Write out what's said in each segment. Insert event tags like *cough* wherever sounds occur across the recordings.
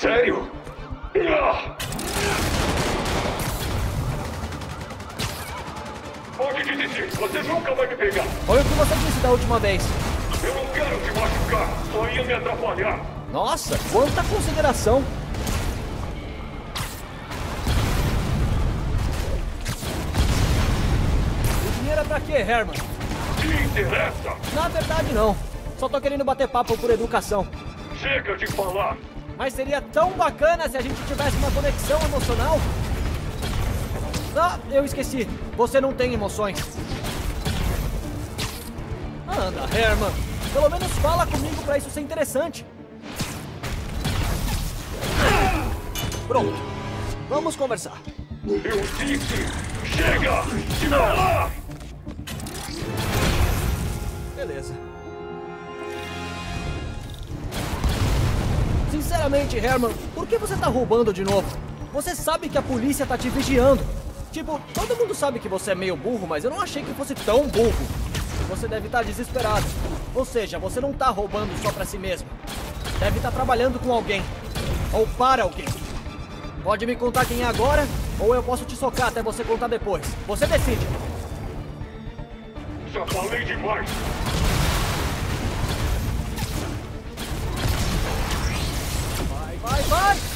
Sério? Ah! Pode desistir, você nunca vai me pegar. Foi o que você disse da última vez. Eu não quero te machucar, só ia me atrapalhar. Nossa, quanta consideração. O dinheiro é pra quê, Herman? Te interessa? Na verdade, não. Só tô querendo bater papo por educação. Chega de falar. Mas seria tão bacana se a gente tivesse uma conexão emocional. Ah, eu esqueci. Você não tem emoções. Anda, Herman. Pelo menos fala comigo pra isso ser interessante. Pronto. Vamos conversar. Eu disse, chega. Beleza. Sinceramente, Herman, por que você tá roubando de novo? Você sabe que a polícia tá te vigiando. Tipo, todo mundo sabe que você é meio burro, mas eu não achei que fosse tão burro. Você deve estar desesperado. Ou seja, você não tá roubando só pra si mesmo. Deve estar trabalhando com alguém. Ou para alguém. Pode me contar quem é agora, ou eu posso te socar até você contar depois. Você decide. Já falei demais. Vai, vai,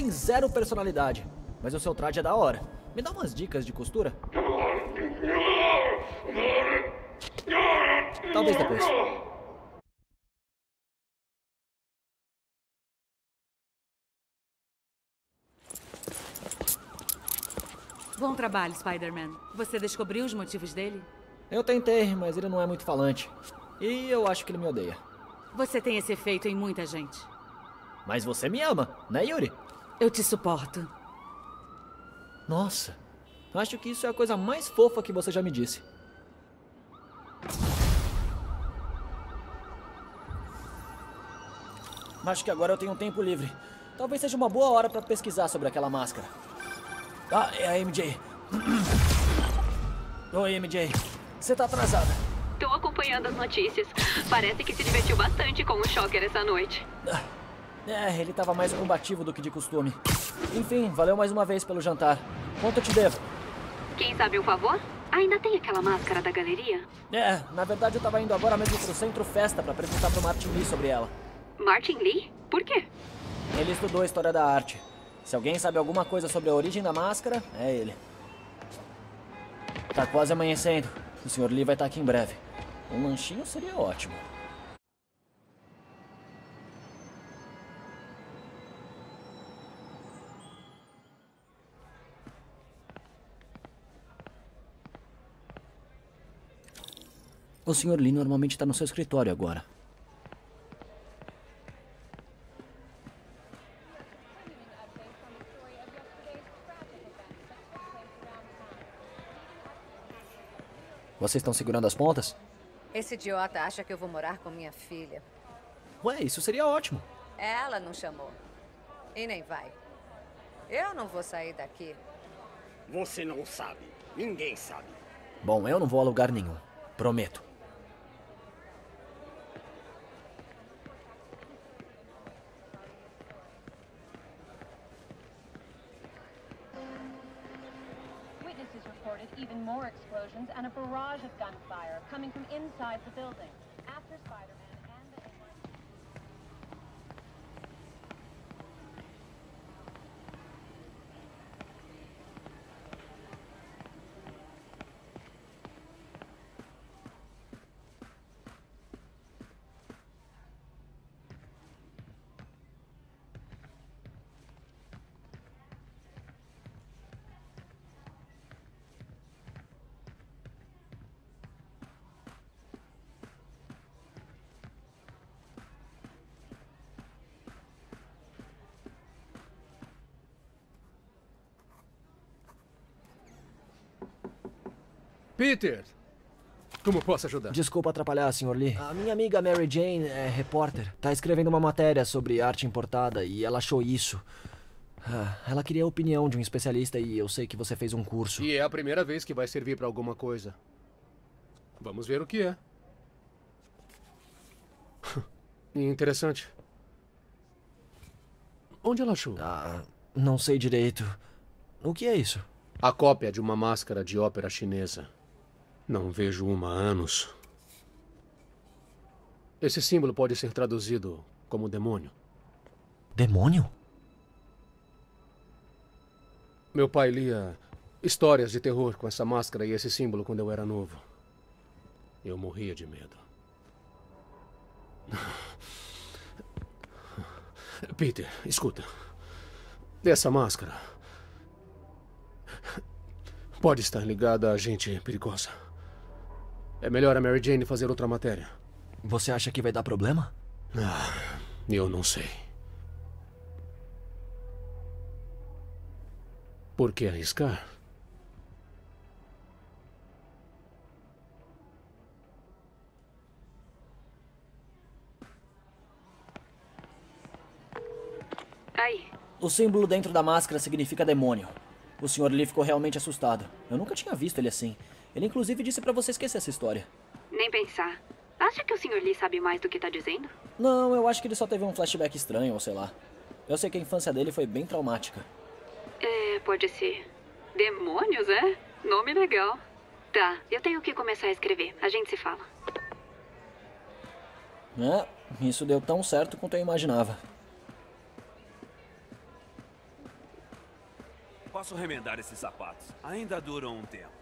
tem zero personalidade, mas o seu traje é da hora. Me dá umas dicas de costura? Talvez depois. Bom trabalho, Spider-Man. Você descobriu os motivos dele? Eu tentei, mas ele não é muito falante. E eu acho que ele me odeia. Você tem esse efeito em muita gente. Mas você me ama, né, Yuri? Eu te suporto. Nossa, acho que isso é a coisa mais fofa que você já me disse. Acho que agora eu tenho um tempo livre. Talvez seja uma boa hora pra pesquisar sobre aquela máscara. Ah, é a MJ. Oi, MJ. Você tá atrasada. Tô acompanhando as notícias. Parece que se divertiu bastante com o Shocker essa noite. É, ele tava mais combativo do que de costume. Enfim, valeu mais uma vez pelo jantar. Quanto eu te devo? Quem sabe um favor? Ainda tem aquela máscara da galeria? É, na verdade eu tava indo agora mesmo pro Centro Festa pra perguntar pro Martin Lee sobre ela. Martin Lee? Por quê? Ele estudou História da Arte. Se alguém sabe alguma coisa sobre a origem da máscara, é ele. Tá quase amanhecendo. O Sr. Lee vai estar aqui em breve. Um lanchinho seria ótimo. O Sr. Lee normalmente está no seu escritório agora. Vocês estão segurando as pontas? Esse idiota acha que eu vou morar com minha filha. Ué, isso seria ótimo. Ela não chamou. E nem vai. Eu não vou sair daqui. Você não sabe. Ninguém sabe. Bom, eu não vou a lugar nenhum. Prometo. Explosions and a barrage of gunfire coming from inside the building. After Spider-Man Peter! Como posso ajudar? Desculpa atrapalhar, Sr. Lee. A minha amiga Mary Jane é repórter. Tá escrevendo uma matéria sobre arte importada e ela achou isso. Ah, ela queria a opinião de um especialista e eu sei que você fez um curso. E é a primeira vez que vai servir pra alguma coisa. Vamos ver o que é. *laughs* Interessante. Onde ela achou? Ah, não sei direito. O que é isso? A cópia de uma máscara de ópera chinesa. Não vejo uma há anos. Esse símbolo pode ser traduzido como demônio. Demônio? Meu pai lia histórias de terror com essa máscara e esse símbolo quando eu era novo. Eu morria de medo. *laughs* Peter, escuta. Essa máscara pode estar ligada a gente perigosa. É melhor a Mary Jane fazer outra matéria. Você acha que vai dar problema? Ah, eu não sei. Por que arriscar? Aí, O símbolo dentro da máscara significa demônio. O Sr. Lee ficou realmente assustado. Eu nunca tinha visto ele assim. Ele inclusive disse pra você esquecer essa história. nem pensar. Acha que o Sr. Lee sabe mais do que tá dizendo? Não, eu acho que ele só teve um flashback estranho, ou sei lá. Eu sei que a infância dele foi bem traumática. É, pode ser. Demônios, é? Nome legal. Tá, eu tenho que começar a escrever. A gente se fala. É, isso deu tão certo quanto eu imaginava. Posso remendar esses sapatos. Ainda duram um tempo.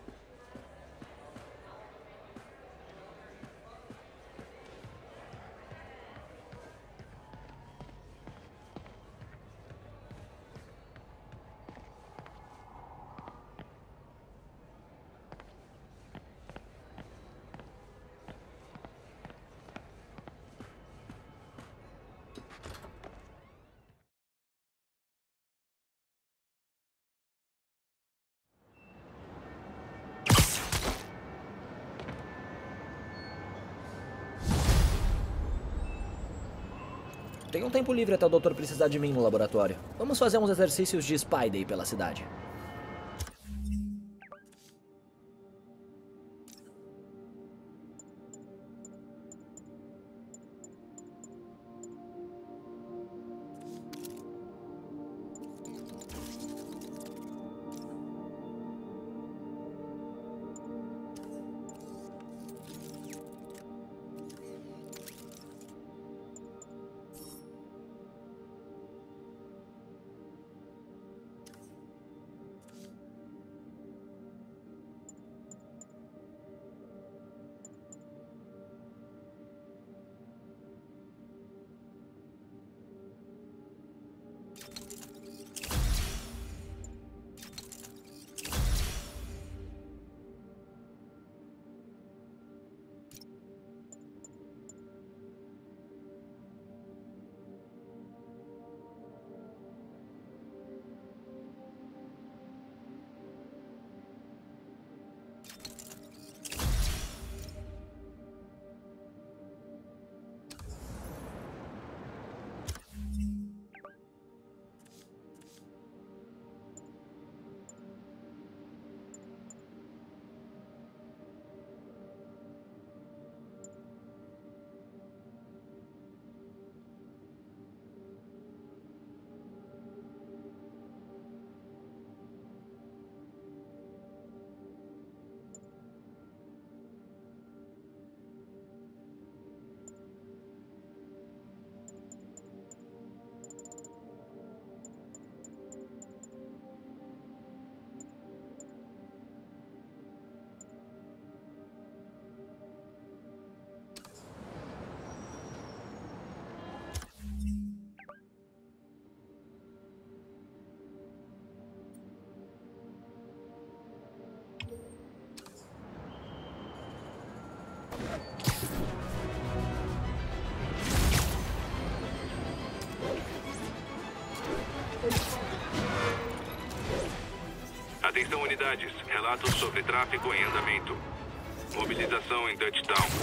Um tempo livre até o doutor precisar de mim no laboratório. Vamos fazer uns exercícios de Spy Day pela cidade. Unidades. Relatos sobre tráfico em andamento. Mobilização em Dutchtown.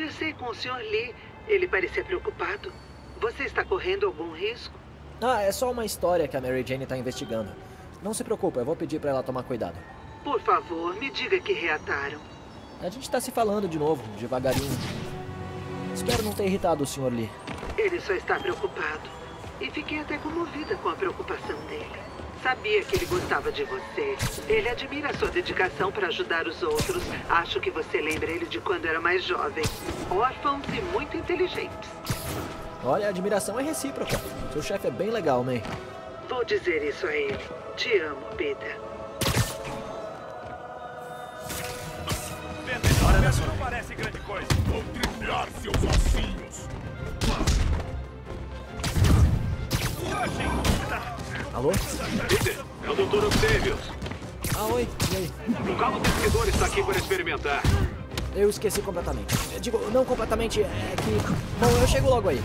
Conversei com o Sr. Lee. Ele parecia preocupado. Você está correndo algum risco? Ah, é só uma história que a Mary Jane tá investigando. Não se preocupe, eu vou pedir pra ela tomar cuidado. Por favor, me diga que reataram. A gente tá se falando de novo, devagarinho. Espero não ter irritado o Sr. Lee. Ele só está preocupado. E fiquei até comovida com a preocupação dele. Sabia que ele gostava de você. Ele admira a sua dedicação para ajudar os outros. Acho que você lembra ele de quando era mais jovem. Órfãos e muito inteligentes. Olha, a admiração é recíproca. Seu chefe é bem legal, May. Vou dizer isso a ele. Te amo, Peter. Não parece grande coisa. Vou triturar seus ossinhos. Alô? Peter, é o Dr. Octavius. Ah, oi. E aí? O carro pesquisador está aqui para experimentar. Eu esqueci completamente. Eu digo, não completamente, é que... Bom, eu chego logo aí.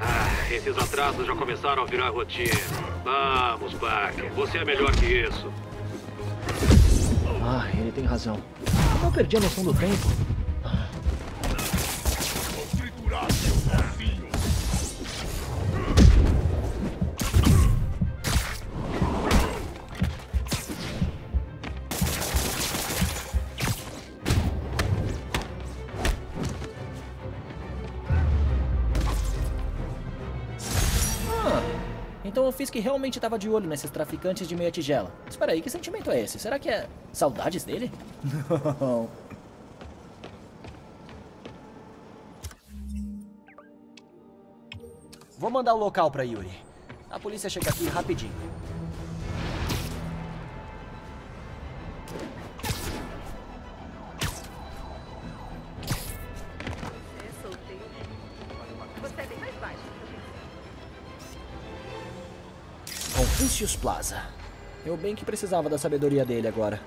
Ah, esses atrasos já começaram a virar rotina. Vamos, Parker. Você é melhor que isso. Ah, ele tem razão. Eu perdi a noção do tempo? Fisk realmente estava de olho nesses traficantes de meia tigela. Espera aí, que sentimento é esse? Será que é saudades dele? Não. Vou mandar o local pra Yuri. A polícia chega aqui rapidinho. Confucius Plaza. Eu bem que precisava da sabedoria dele agora.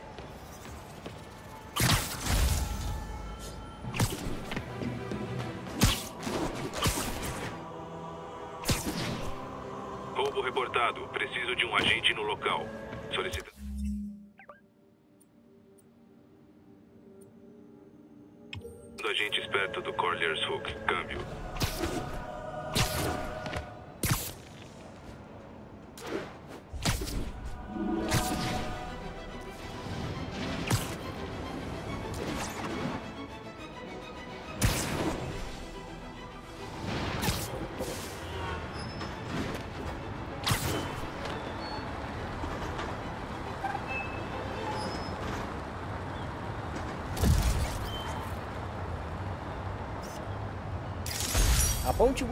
Roubo reportado. Preciso de um agente no local. Solicita. Agentes perto do Corlier's Hook. Câmbio.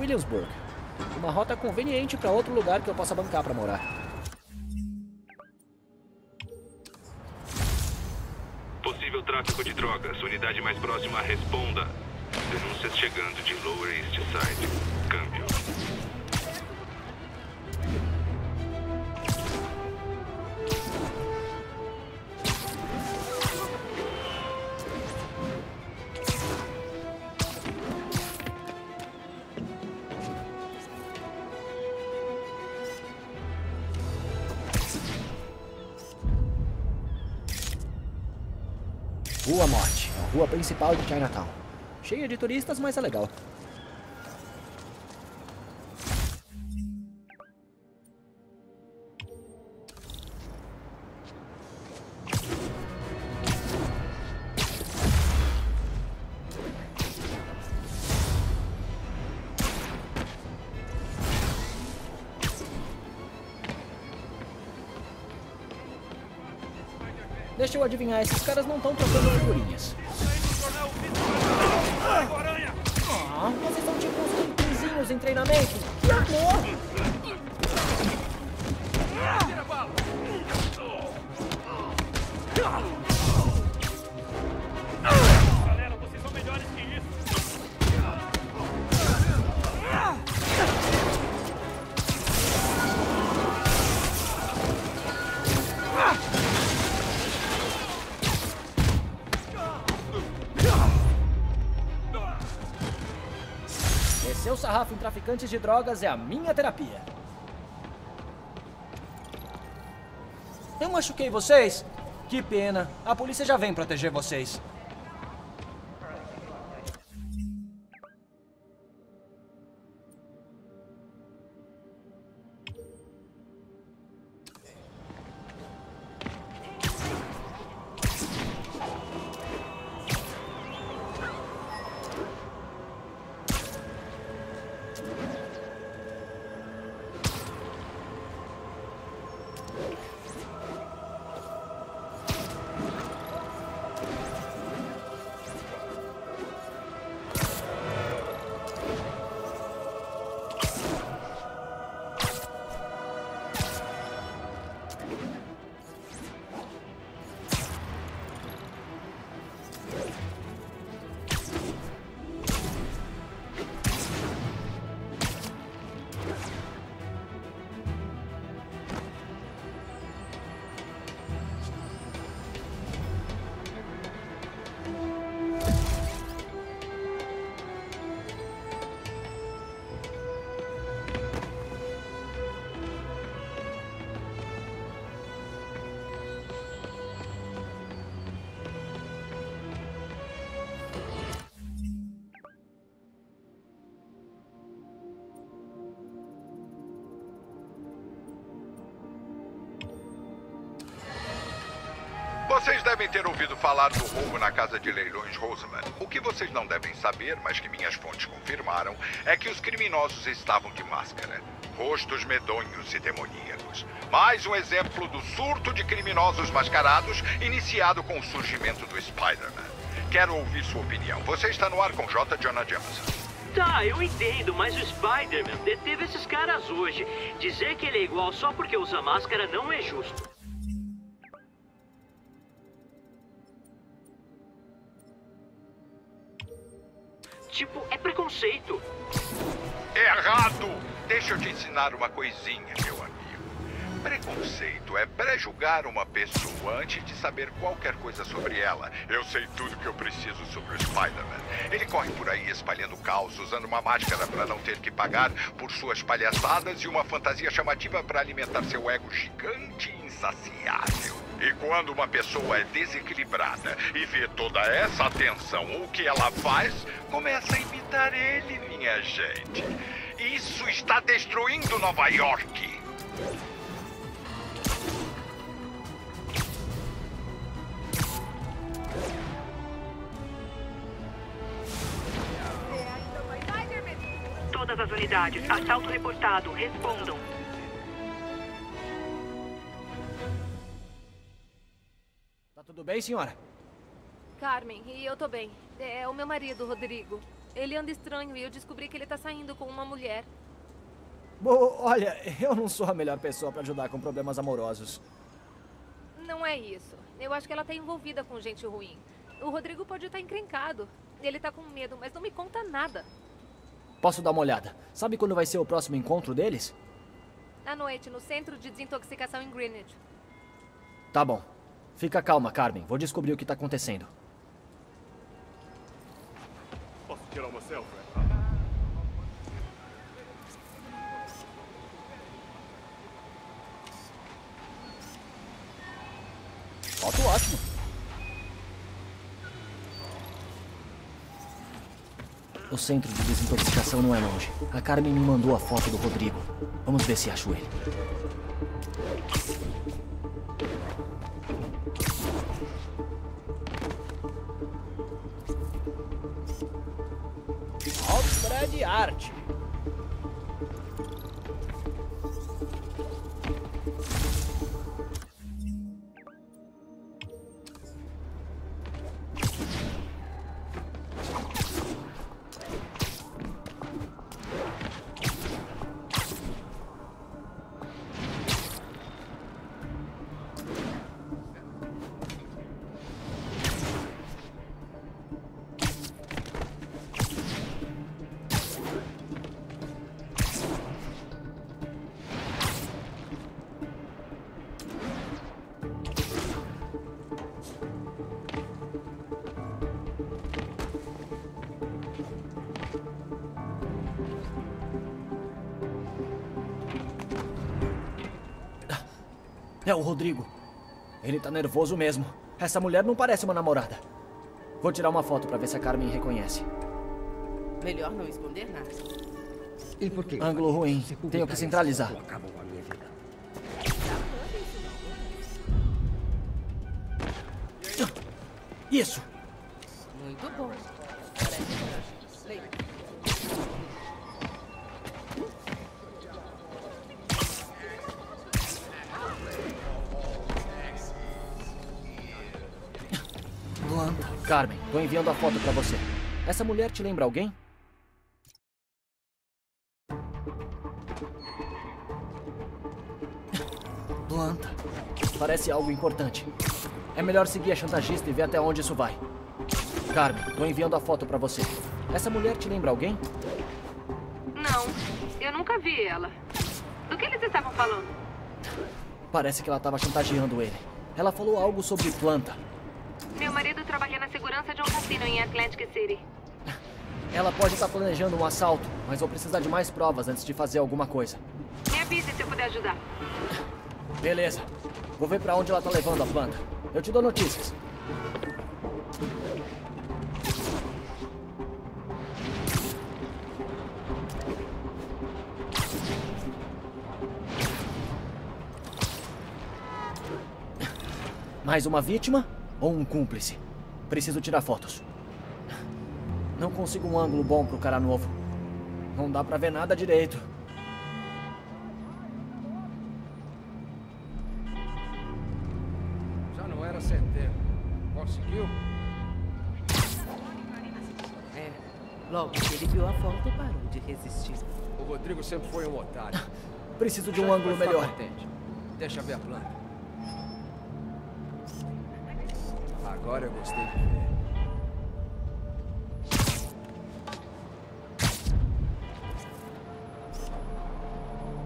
Williamsburg. Uma rota conveniente para outro lugar que eu possa bancar para morar. Possível tráfico de drogas. Unidade mais próxima, responda. Denúncias chegando de Lower East Side. Câmbio. Principal de Chinatown. Cheia de turistas, mas é legal. Deixa eu adivinhar, esses caras não estão trocando figurinhas. treinamento? Que amor! A bala! Galera, vocês são melhores que isso! Ah! O sarrafo em traficantes de drogas é a minha terapia. Eu machuquei vocês? Que pena. A polícia já vem proteger vocês. Ter ouvido falar do roubo na casa de leilões Roseman. O que vocês não devem saber, mas que minhas fontes confirmaram, é que os criminosos estavam de máscara. Rostos medonhos e demoníacos. Mais um exemplo do surto de criminosos mascarados iniciado com o surgimento do Spider-Man. Quero ouvir sua opinião. Você está no ar com J. Jonah Jameson. Tá, eu entendo, mas o Spider-Man deteve esses caras hoje. Dizer que ele é igual só porque usa máscara não é justo. Ensinar uma coisinha, meu amigo. Preconceito é pré-julgar uma pessoa antes de saber qualquer coisa sobre ela. Eu sei tudo que eu preciso sobre o Spider-Man. Ele corre por aí espalhando caos, usando uma máscara para não ter que pagar por suas palhaçadas e uma fantasia chamativa para alimentar seu ego gigante e insaciável. E quando uma pessoa é desequilibrada e vê toda essa atenção, o que ela faz? Começa a imitar ele, minha gente. Isso está destruindo Nova York. Todas as unidades, assalto reportado, respondam. Tá tudo bem, senhora? Carmen, e eu tô bem. É o meu marido, Rodrigo. Ele anda estranho e eu descobri que ele tá saindo com uma mulher. Bom, olha, eu não sou a melhor pessoa para ajudar com problemas amorosos. Não é isso. Eu acho que ela tá envolvida com gente ruim. O Rodrigo pode estar encrencado. Ele tá com medo, mas não me conta nada. Posso dar uma olhada? Sabe quando vai ser o próximo encontro deles? À noite, no centro de desintoxicação em Greenwich. Tá bom. Fica calma, Carmen. Vou descobrir o que tá acontecendo. Posso tirar uma selfie? Foto ótimo. O centro de desintoxicação não é longe. A Carmen me mandou a foto do Rodrigo. Vamos ver se acho ele. Arte. É o Rodrigo. Ele tá nervoso mesmo. Essa mulher não parece uma namorada. Vou tirar uma foto pra ver se a Carmen reconhece. Melhor não esconder nada. E por que? Ângulo ruim. Tenho que centralizar. Acabou com a minha vida. Isso! Tô enviando a foto pra você. Essa mulher te lembra alguém? Luanda. Parece algo importante. É melhor seguir a chantagista e ver até onde isso vai. Carmen, tô enviando a foto pra você. Essa mulher te lembra alguém? Não, eu nunca vi ela. Do que eles estavam falando? Parece que ela estava chantageando ele. Ela falou algo sobre planta. Meu marido trabalha na cassino em Atlantic City. Ela pode estar planejando um assalto, mas vou precisar de mais provas antes de fazer alguma coisa. Me avise se eu puder ajudar. Beleza. Vou ver pra onde ela tá levando a planta. Eu te dou notícias. Mais uma vítima ou um cúmplice? Preciso tirar fotos. Não consigo um ângulo bom pro cara novo. Não dá pra ver nada direito. Já não era centeno. Conseguiu? É. Logo que ele viu a foto, parou de resistir. O Rodrigo sempre foi um otário. Preciso de um Já ângulo melhor. contente. Deixa ver a planta. Agora eu gostei de ver.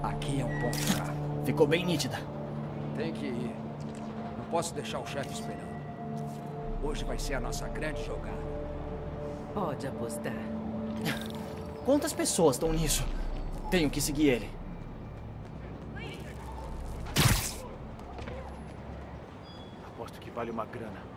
Aqui é um ponto fraco. Ficou bem nítida. Tem que ir. Não posso deixar o chefe esperando. Hoje vai ser a nossa grande jogada. Pode apostar. Quantas pessoas estão nisso? Tenho que seguir ele. Aposto que vale uma grana.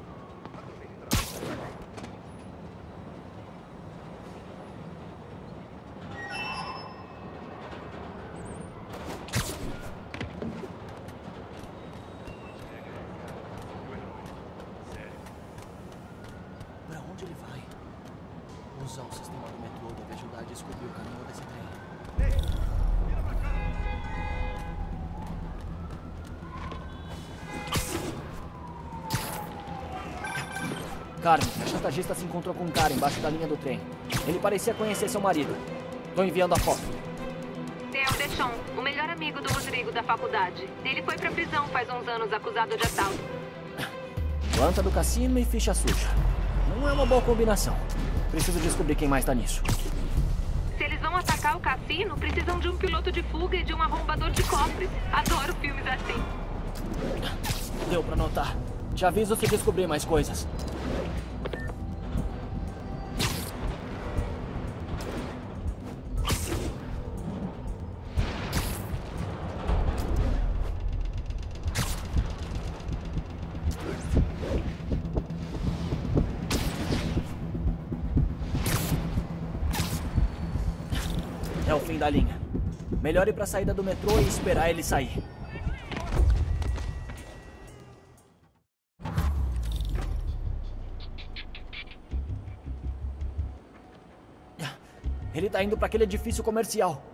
Carmen, a chantagista se encontrou com um cara embaixo da linha do trem. Ele parecia conhecer seu marido. Tô enviando a foto. É o Deixon, o melhor amigo do Rodrigo da faculdade. Ele foi pra prisão faz uns anos acusado de assalto. Planta do cassino e ficha suja. Não é uma boa combinação. Preciso descobrir quem mais tá nisso. Se eles vão atacar o cassino, precisam de um piloto de fuga e de um arrombador de cofres. Adoro filmes assim. Deu pra notar. Te aviso se descobrir mais coisas. Melhor ir pra saída do metrô e esperar ele sair. Ele tá indo pra aquele edifício comercial.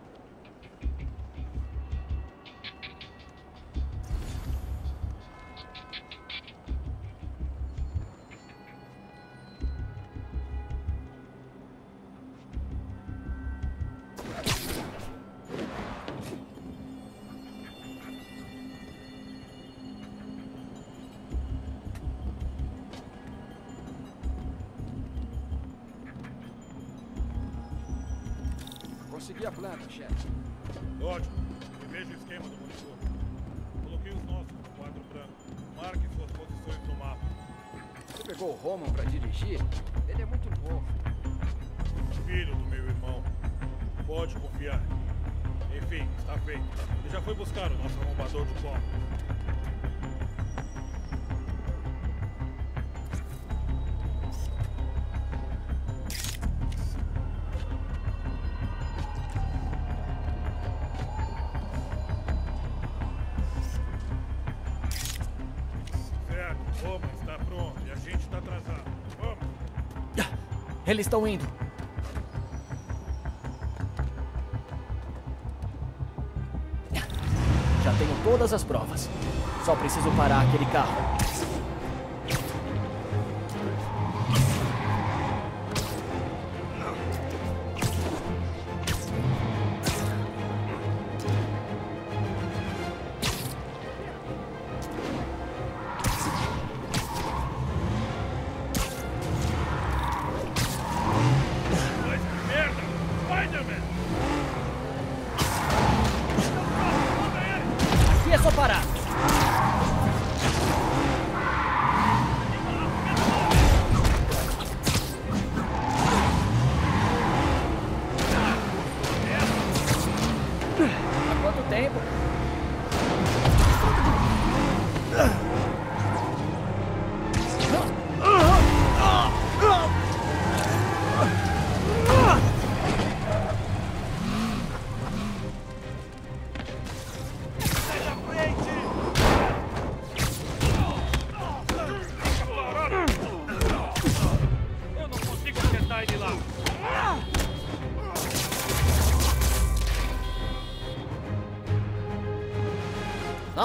Enfim, está feito. Ele já foi buscar o nosso arrombador do pó. Certo, Roma está pronto e a gente está atrasado. Vamos! Eles estão indo! Só preciso parar aquele carro.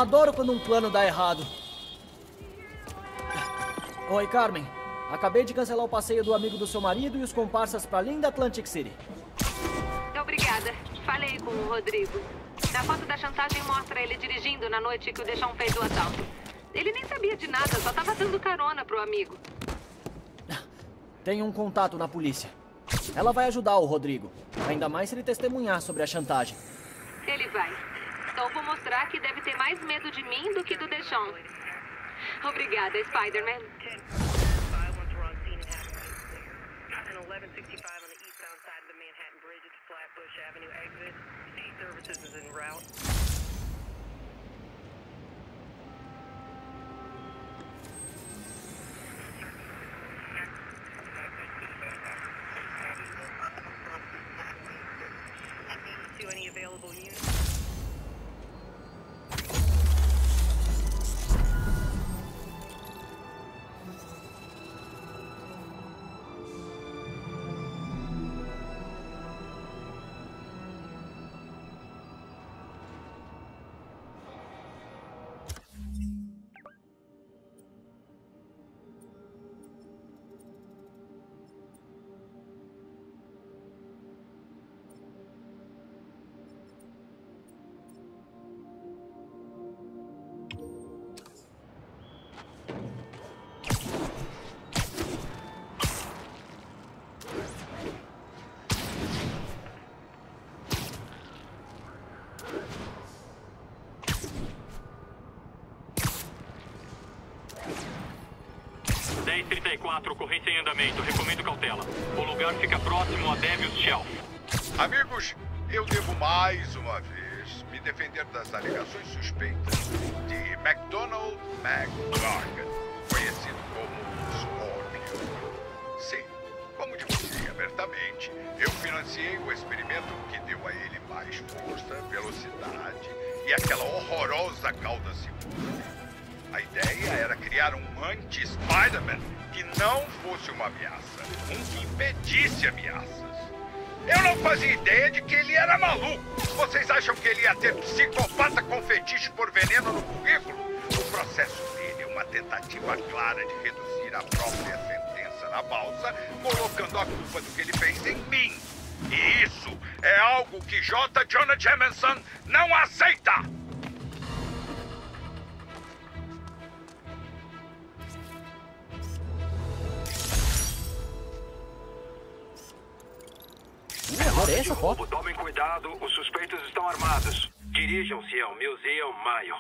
Adoro quando um plano dá errado. Oi, Carmen. Acabei de cancelar o passeio do amigo do seu marido e os comparsas pra linda Atlantic City. Obrigada. Falei com o Rodrigo. A foto da chantagem mostra ele dirigindo na noite que o Deixão fez o assalto. Ele nem sabia de nada, só tava dando carona pro amigo. Tenho um contato na polícia. Ela vai ajudar o Rodrigo. Ainda mais se ele testemunhar sobre a chantagem. Ele vai. Então vou mostrar que deve ter mais medo de mim do que do Deixão. Obrigada, Spider-Man. An 1165 on the eastbound side of the Manhattan Bridge at Flatbush Avenue exit. City services is en route. 34, ocorrência em andamento. Recomendo cautela. O lugar fica próximo a Devil's Shelf. Amigos, eu devo mais uma vez me defender das alegações suspeitas de McDonald McGorgon, conhecido como Scorpion. Sim, como disse abertamente, eu financiei o experimento que deu a ele mais força, velocidade e aquela horrorosa cauda segura. A ideia era criar um anti-Spider-Man que não fosse uma ameaça, um que impedisse ameaças. Eu não fazia ideia de que ele era maluco. Vocês acham que ele ia ter psicopata com fetiche por veneno no currículo? O processo dele é uma tentativa clara de reduzir a própria sentença na balsa, colocando a culpa do que ele fez em mim. E isso é algo que J. Jonah Jameson não aceita! Olha essa foto. Tomem cuidado, os suspeitos estão armados. Dirijam-se ao Museum Mayo.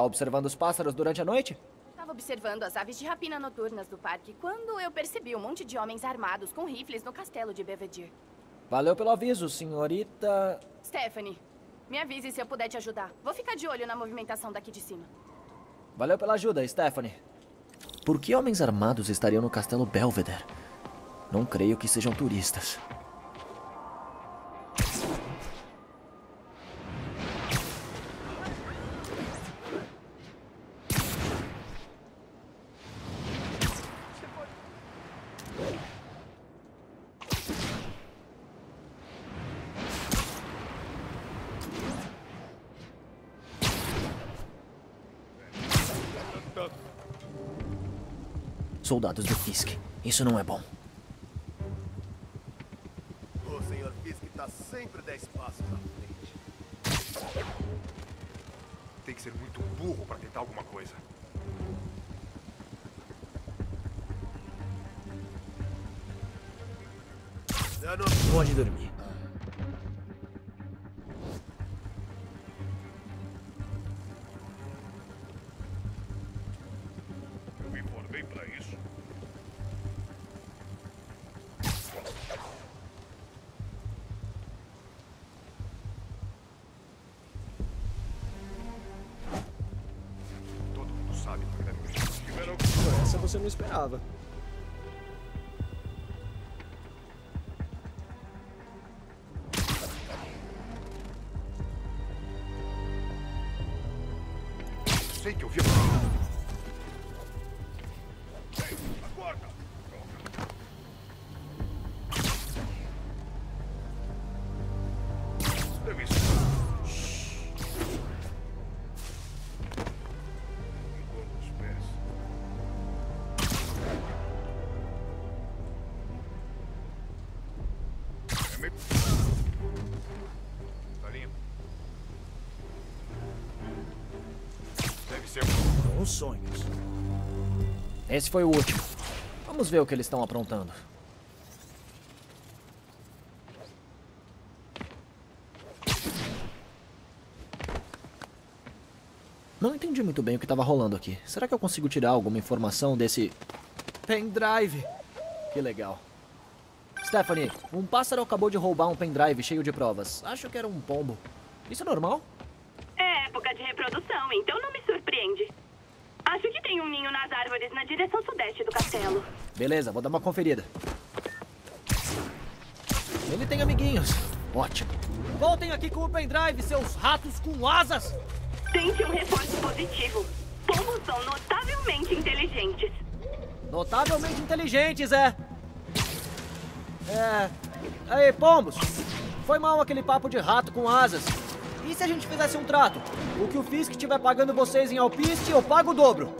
Tá observando os pássaros durante a noite? Tava observando as aves de rapina noturnas do parque quando eu percebi um monte de homens armados com rifles no castelo de Belvedere. Valeu pelo aviso, senhorita. Stephanie, me avise se eu puder te ajudar. Vou ficar de olho na movimentação daqui de cima. Valeu pela ajuda, Stephanie. Por que homens armados estariam no castelo Belvedere? Não creio que sejam turistas. Soldados do Fisk. Isso não é bom. O senhor Fisk tá sempre dez passos à frente. Tem que ser muito burro pra tentar alguma coisa. Pode dormir. Você não esperava. Sonhos. Esse foi o último. Vamos ver o que eles estão aprontando. Não entendi muito bem o que estava rolando aqui. Será que eu consigo tirar alguma informação desse pendrive? Que legal. Stephanie, um pássaro acabou de roubar um pendrive cheio de provas. Acho que era um pombo. Isso é normal? É época de reprodução, então não me surpreende. Acho que tem um árvores na direção sudeste do castelo. Beleza, vou dar uma conferida. Ele tem amiguinhos. Ótimo. Voltem aqui com o pendrive, seus ratos com asas! Tente um reforço positivo. Pombos são notavelmente inteligentes. Notavelmente inteligentes, é. É. Aí, pombos. Foi mal aquele papo de rato com asas. E se a gente fizesse um trato? O que o Fisk estiver pagando vocês em alpiste, eu pago o dobro.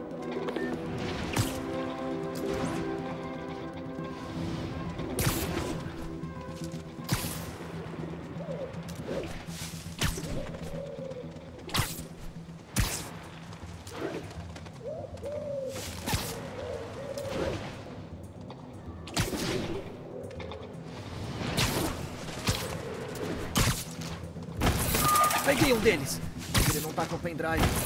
Não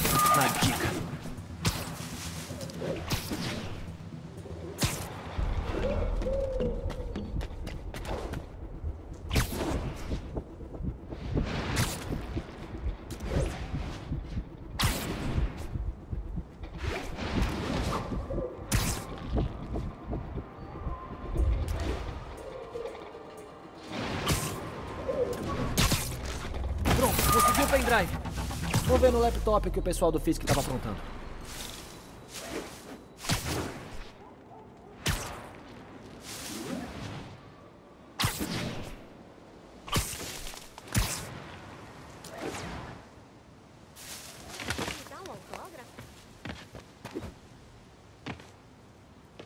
O que o pessoal do Fisk estava aprontando.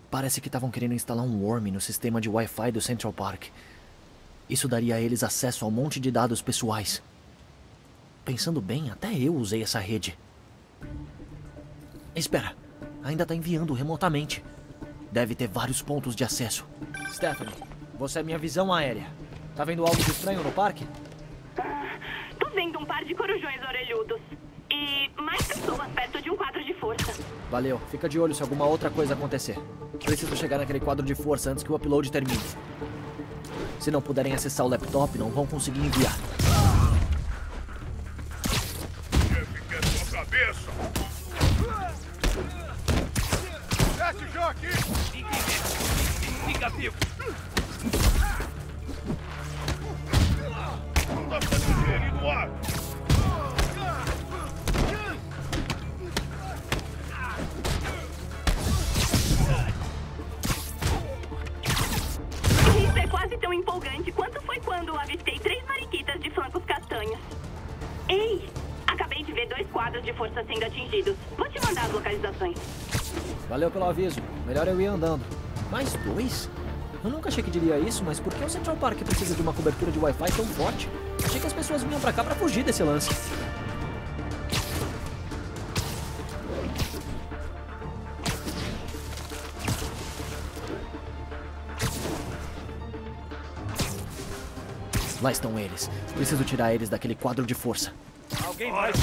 Parece que estavam querendo instalar um worm no sistema de Wi-Fi do Central Park. Isso daria a eles acesso a um monte de dados pessoais. Pensando bem, até eu usei essa rede. Espera, ainda tá enviando remotamente. Deve ter vários pontos de acesso. Stephanie, você é minha visão aérea. Tá vendo algo de estranho no parque? Tô vendo um par de corujões orelhudos. E mais pessoas perto Valeu. Fica de olho se alguma outra coisa acontecer. Preciso chegar naquele quadro de força antes que o upload termine. Se não puderem acessar o laptop, não vão conseguir enviar. Aviso. Melhor eu ir andando. Mais dois? Eu nunca achei que diria isso, mas por que o Central Park precisa de uma cobertura de Wi-Fi tão forte? Achei que as pessoas vinham pra cá pra fugir desse lance. Lá estão eles. Preciso tirar eles daquele quadro de força. Alguém vai. Que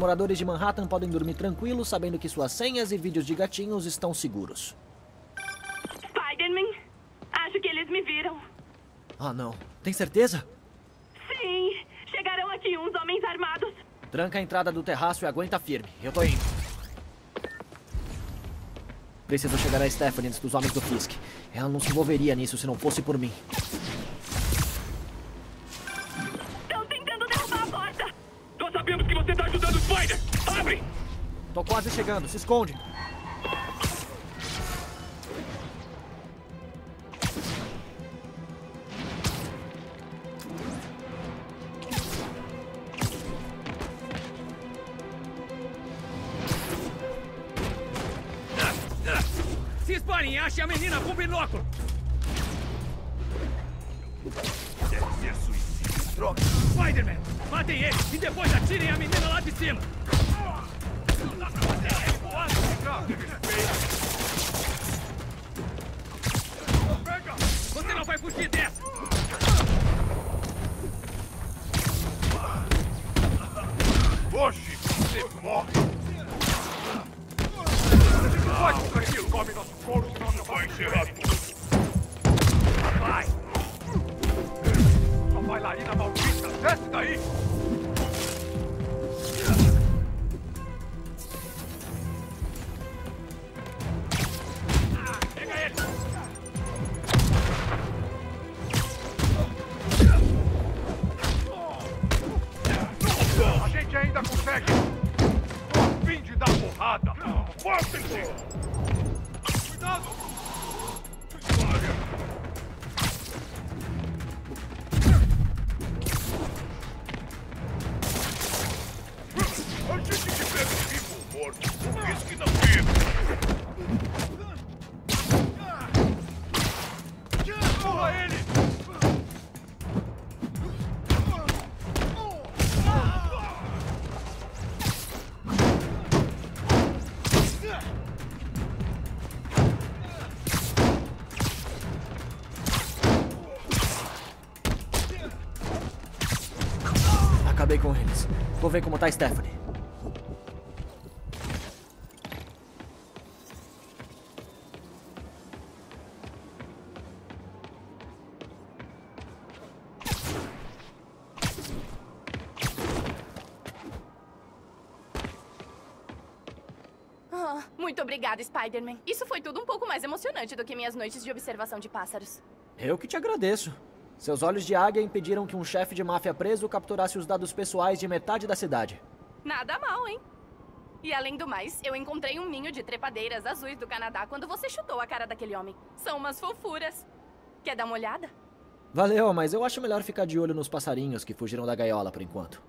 moradores de Manhattan podem dormir tranquilos sabendo que suas senhas e vídeos de gatinhos estão seguros. Spider-Man? Acho que eles me viram. Ah, não. Tem certeza? Sim! Chegaram aqui uns homens armados. Tranca a entrada do terraço e aguenta firme. Eu tô indo. Preciso chegar a Stephanie antes dos homens do Fisk. Ela não se envolveria nisso se não fosse por mim. Quase chegando. Se esconde. Se espalhem, ache a menina com binóculo! Deve ser suicídio. Droga! Spider-Man, matem ele e depois atirem a menina lá de cima! Você não vai fugir dessa! Hoje você morre! Vai contra aquilo! Come nosso couro, senão não vai encerrar tudo! Vai! Sua bailarina maldita! Desce daí! Vou ver como tá a Stephanie. Ah, muito obrigada, Spider-Man. Isso foi tudo um pouco mais emocionante do que minhas noites de observação de pássaros. Eu que te agradeço. Seus olhos de águia impediram que um chefe de máfia preso capturasse os dados pessoais de metade da cidade. Nada mal, hein? E além do mais, eu encontrei um ninho de trepadeiras azuis do Canadá quando você chutou a cara daquele homem. São umas fofuras. Quer dar uma olhada? Valeu, mas eu acho melhor ficar de olho nos passarinhos que fugiram da gaiola por enquanto.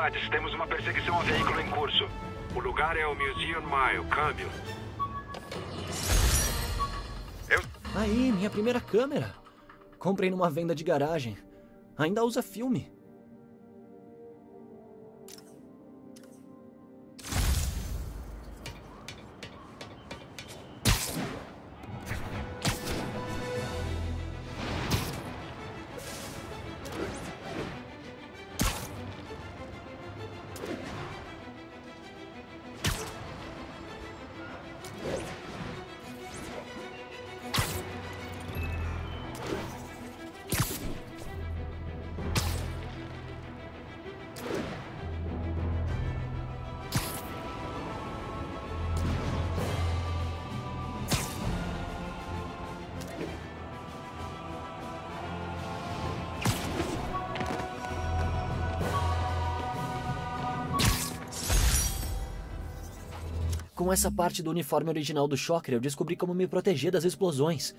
Unidades, temos uma perseguição a veículo em curso. O lugar é o Museum Mile. Câmbio. Aí, minha primeira câmera. Comprei numa venda de garagem. Ainda usa filme. Com essa parte do uniforme original do Shocker, eu descobri como me proteger das explosões.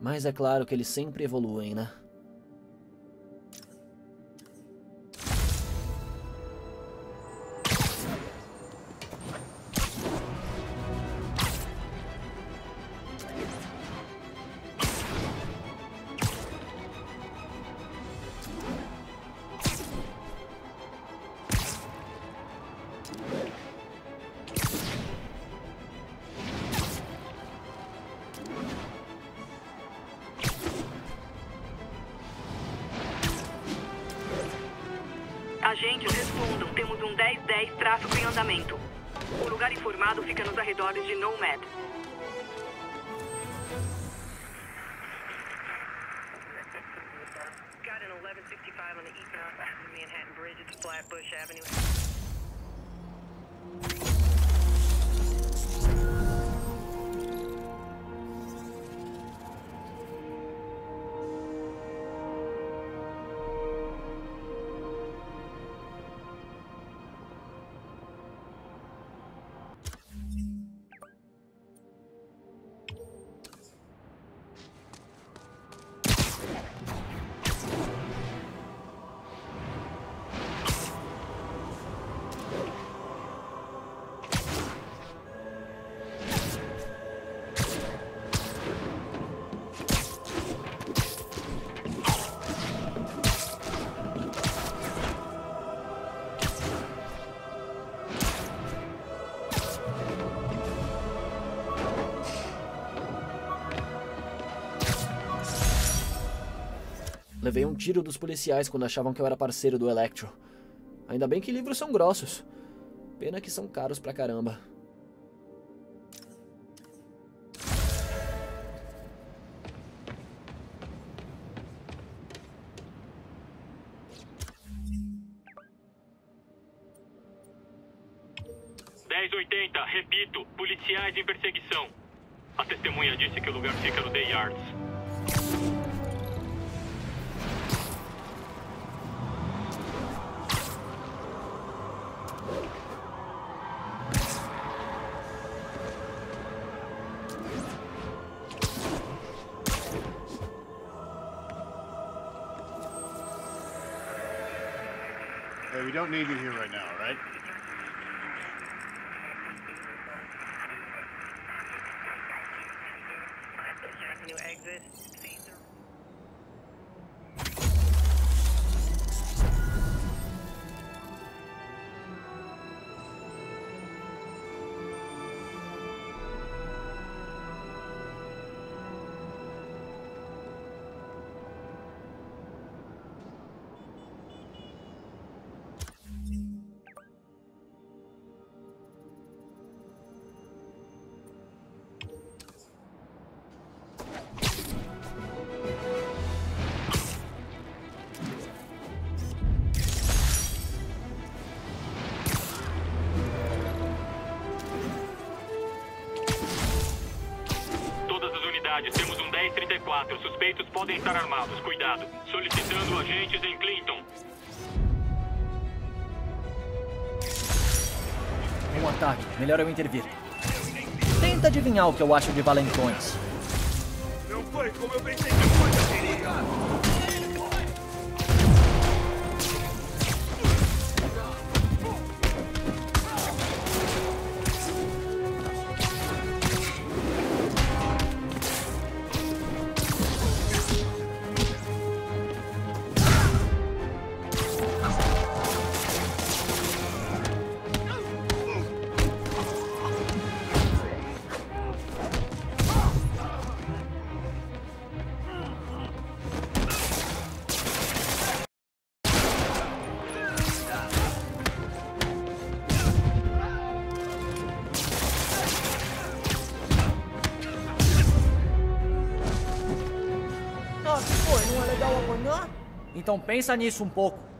Mas é claro que eles sempre evoluem, né? Agentes, respondam. Temos um 1010 tráfego em andamento. O lugar informado fica nos arredores de Nomad. Levei um tiro dos policiais quando achavam que eu era parceiro do Electro. Ainda bem que livros são grossos. Pena que são caros pra caramba. oitenta, repito, policiais em perseguição. A testemunha disse que o lugar fica no The Yards. Podem estar armados. Cuidado. Solicitando agentes em Clinton. Um ataque. Melhor eu intervir. Tenta adivinhar o que eu acho de valentões. Não foi como eu pensei que fosse, não é legal apanhar? Então pensa nisso um pouco.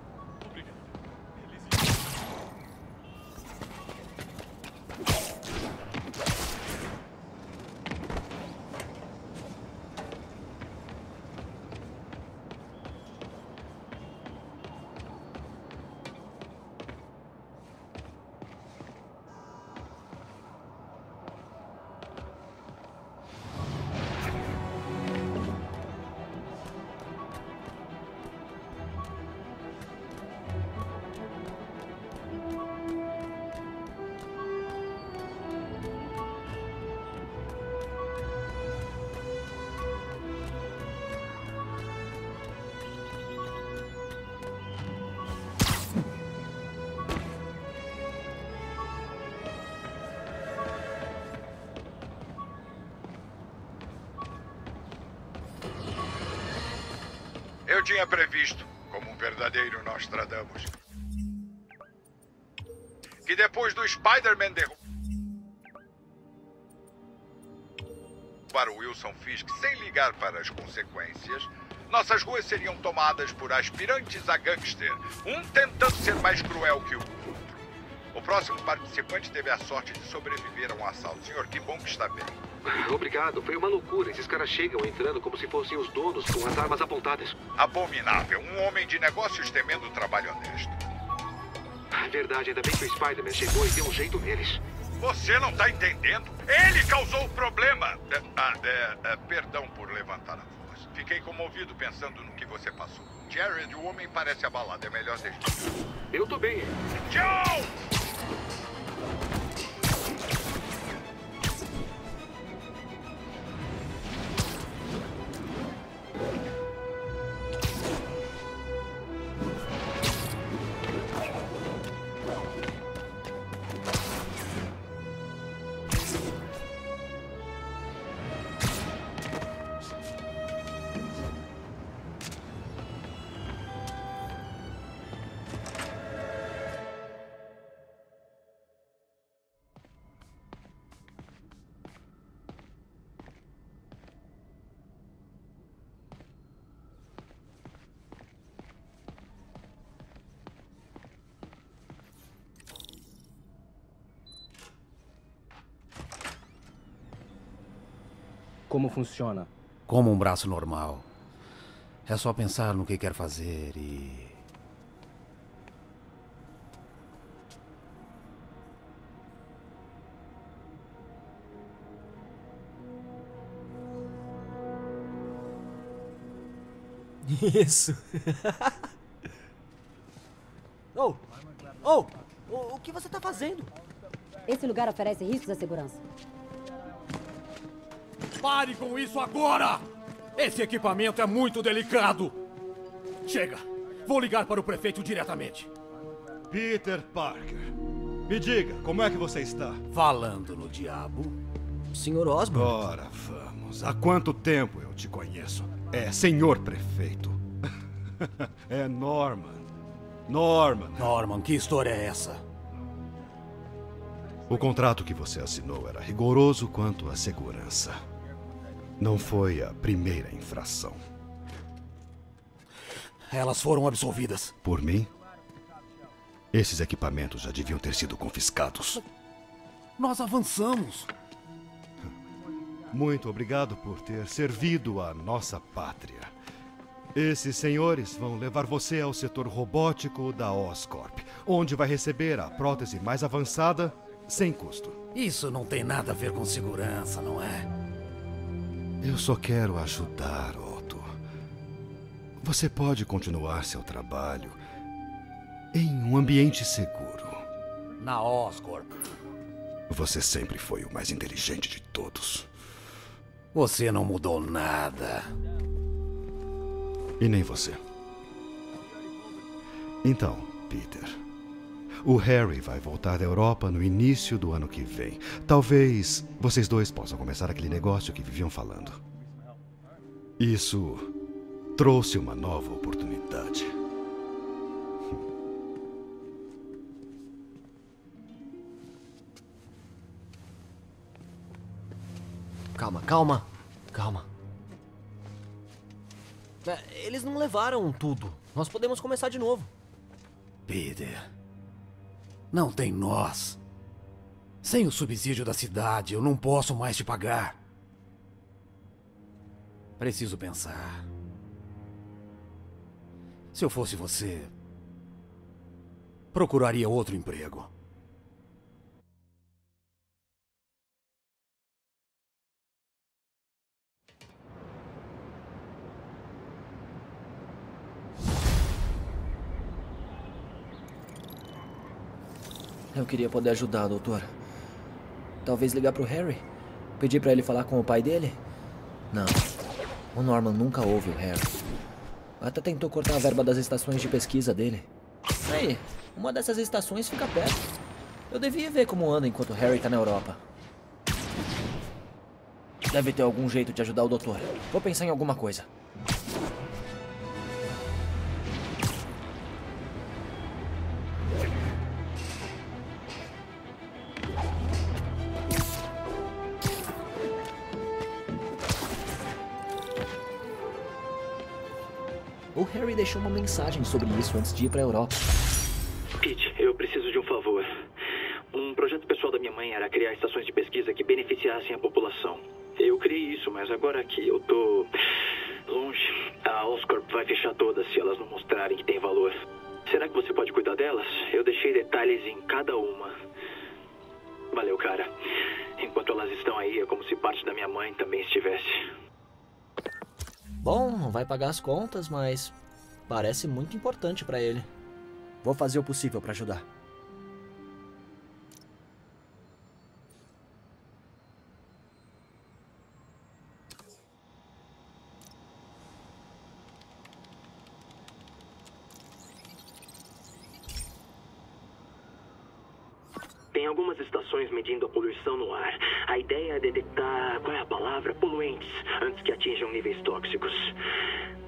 Tinha previsto, como um verdadeiro Nostradamus, que depois do Spider-Man derrubar o Wilson Fisk sem ligar para as consequências, nossas ruas seriam tomadas por aspirantes a gangster, um tentando ser mais cruel que o outro. O próximo participante teve a sorte de sobreviver a um assalto. Senhor, que bom que está bem. Obrigado, foi uma loucura. Esses caras chegam entrando como se fossem os donos com as armas apontadas. Abominável. Um homem de negócios temendo o trabalho honesto. É verdade, ainda bem que o Spider-Man chegou e deu um jeito neles. Você não está entendendo? Ele causou o problema. Ah, é, é, perdão por levantar a voz. Fiquei comovido pensando no que você passou. Jared, o homem parece abalado. É melhor deixar. Eu tô bem. Joe! Como funciona? Como um braço normal. É só pensar no que quer fazer e. *laughs* Isso. *laughs* oh, oh, o, que você tá fazendo? Esse lugar oferece riscos à segurança. Pare com isso agora! Esse equipamento é muito delicado. Chega. Vou ligar para o prefeito diretamente. Peter Parker. Me diga, como é que você está? Falando no diabo. Senhor Osborn? Ora, vamos. Há quanto tempo eu te conheço? É, senhor prefeito. *laughs* é Norman. Norman. Norman, que história é essa? O contrato que você assinou era rigoroso quanto à segurança. Não foi a primeira infração. Elas foram absolvidas. Por mim? Esses equipamentos já deviam ter sido confiscados. Nós avançamos. Muito obrigado por ter servido a nossa pátria. Esses senhores vão levar você ao setor robótico da Oscorp, onde vai receber a prótese mais avançada sem custo. Isso não tem nada a ver com segurança, não é? Eu só quero ajudar, Otto. Você pode continuar seu trabalho em um ambiente seguro. Na Oscorp. Você sempre foi o mais inteligente de todos. Você não mudou nada. E nem você. Então, Peter. O Harry vai voltar da Europa no início do ano que vem. Talvez vocês dois possam começar aquele negócio que viviam falando. Isso trouxe uma nova oportunidade. Calma, calma, calma. É, eles não levaram tudo. Nós podemos começar de novo. Peter. Não tem nós. Sem o subsídio da cidade, eu não posso mais te pagar. Preciso pensar. Se eu fosse você, procuraria outro emprego. Eu queria poder ajudar, doutor. Talvez ligar pro Harry? Pedir pra ele falar com o pai dele? Não. O Norman nunca ouve o Harry. Até tentou cortar a verba das estações de pesquisa dele. Aí, uma dessas estações fica perto. Eu devia ver como anda enquanto Harry tá na Europa. Deve ter algum jeito de ajudar o doutor. Vou pensar em alguma coisa. Harry deixou uma mensagem sobre isso antes de ir pra Europa. Pete, eu preciso de um favor. Um projeto pessoal da minha mãe era criar estações de pesquisa que beneficiassem a população. Eu criei isso, mas agora que eu tô longe, a Oscorp vai fechar todas se elas não mostrarem que tem valor. Será que você pode cuidar delas? Eu deixei detalhes em cada uma. Valeu, cara. Enquanto elas estão aí, é como se parte da minha mãe também estivesse. Bom, vai pagar as contas, mas parece muito importante pra ele. Vou fazer o possível pra ajudar. Tem algumas estações medindo a poluição no ar. A ideia é detectar, qual é a palavra? Poluentes, antes que atinjam níveis tóxicos.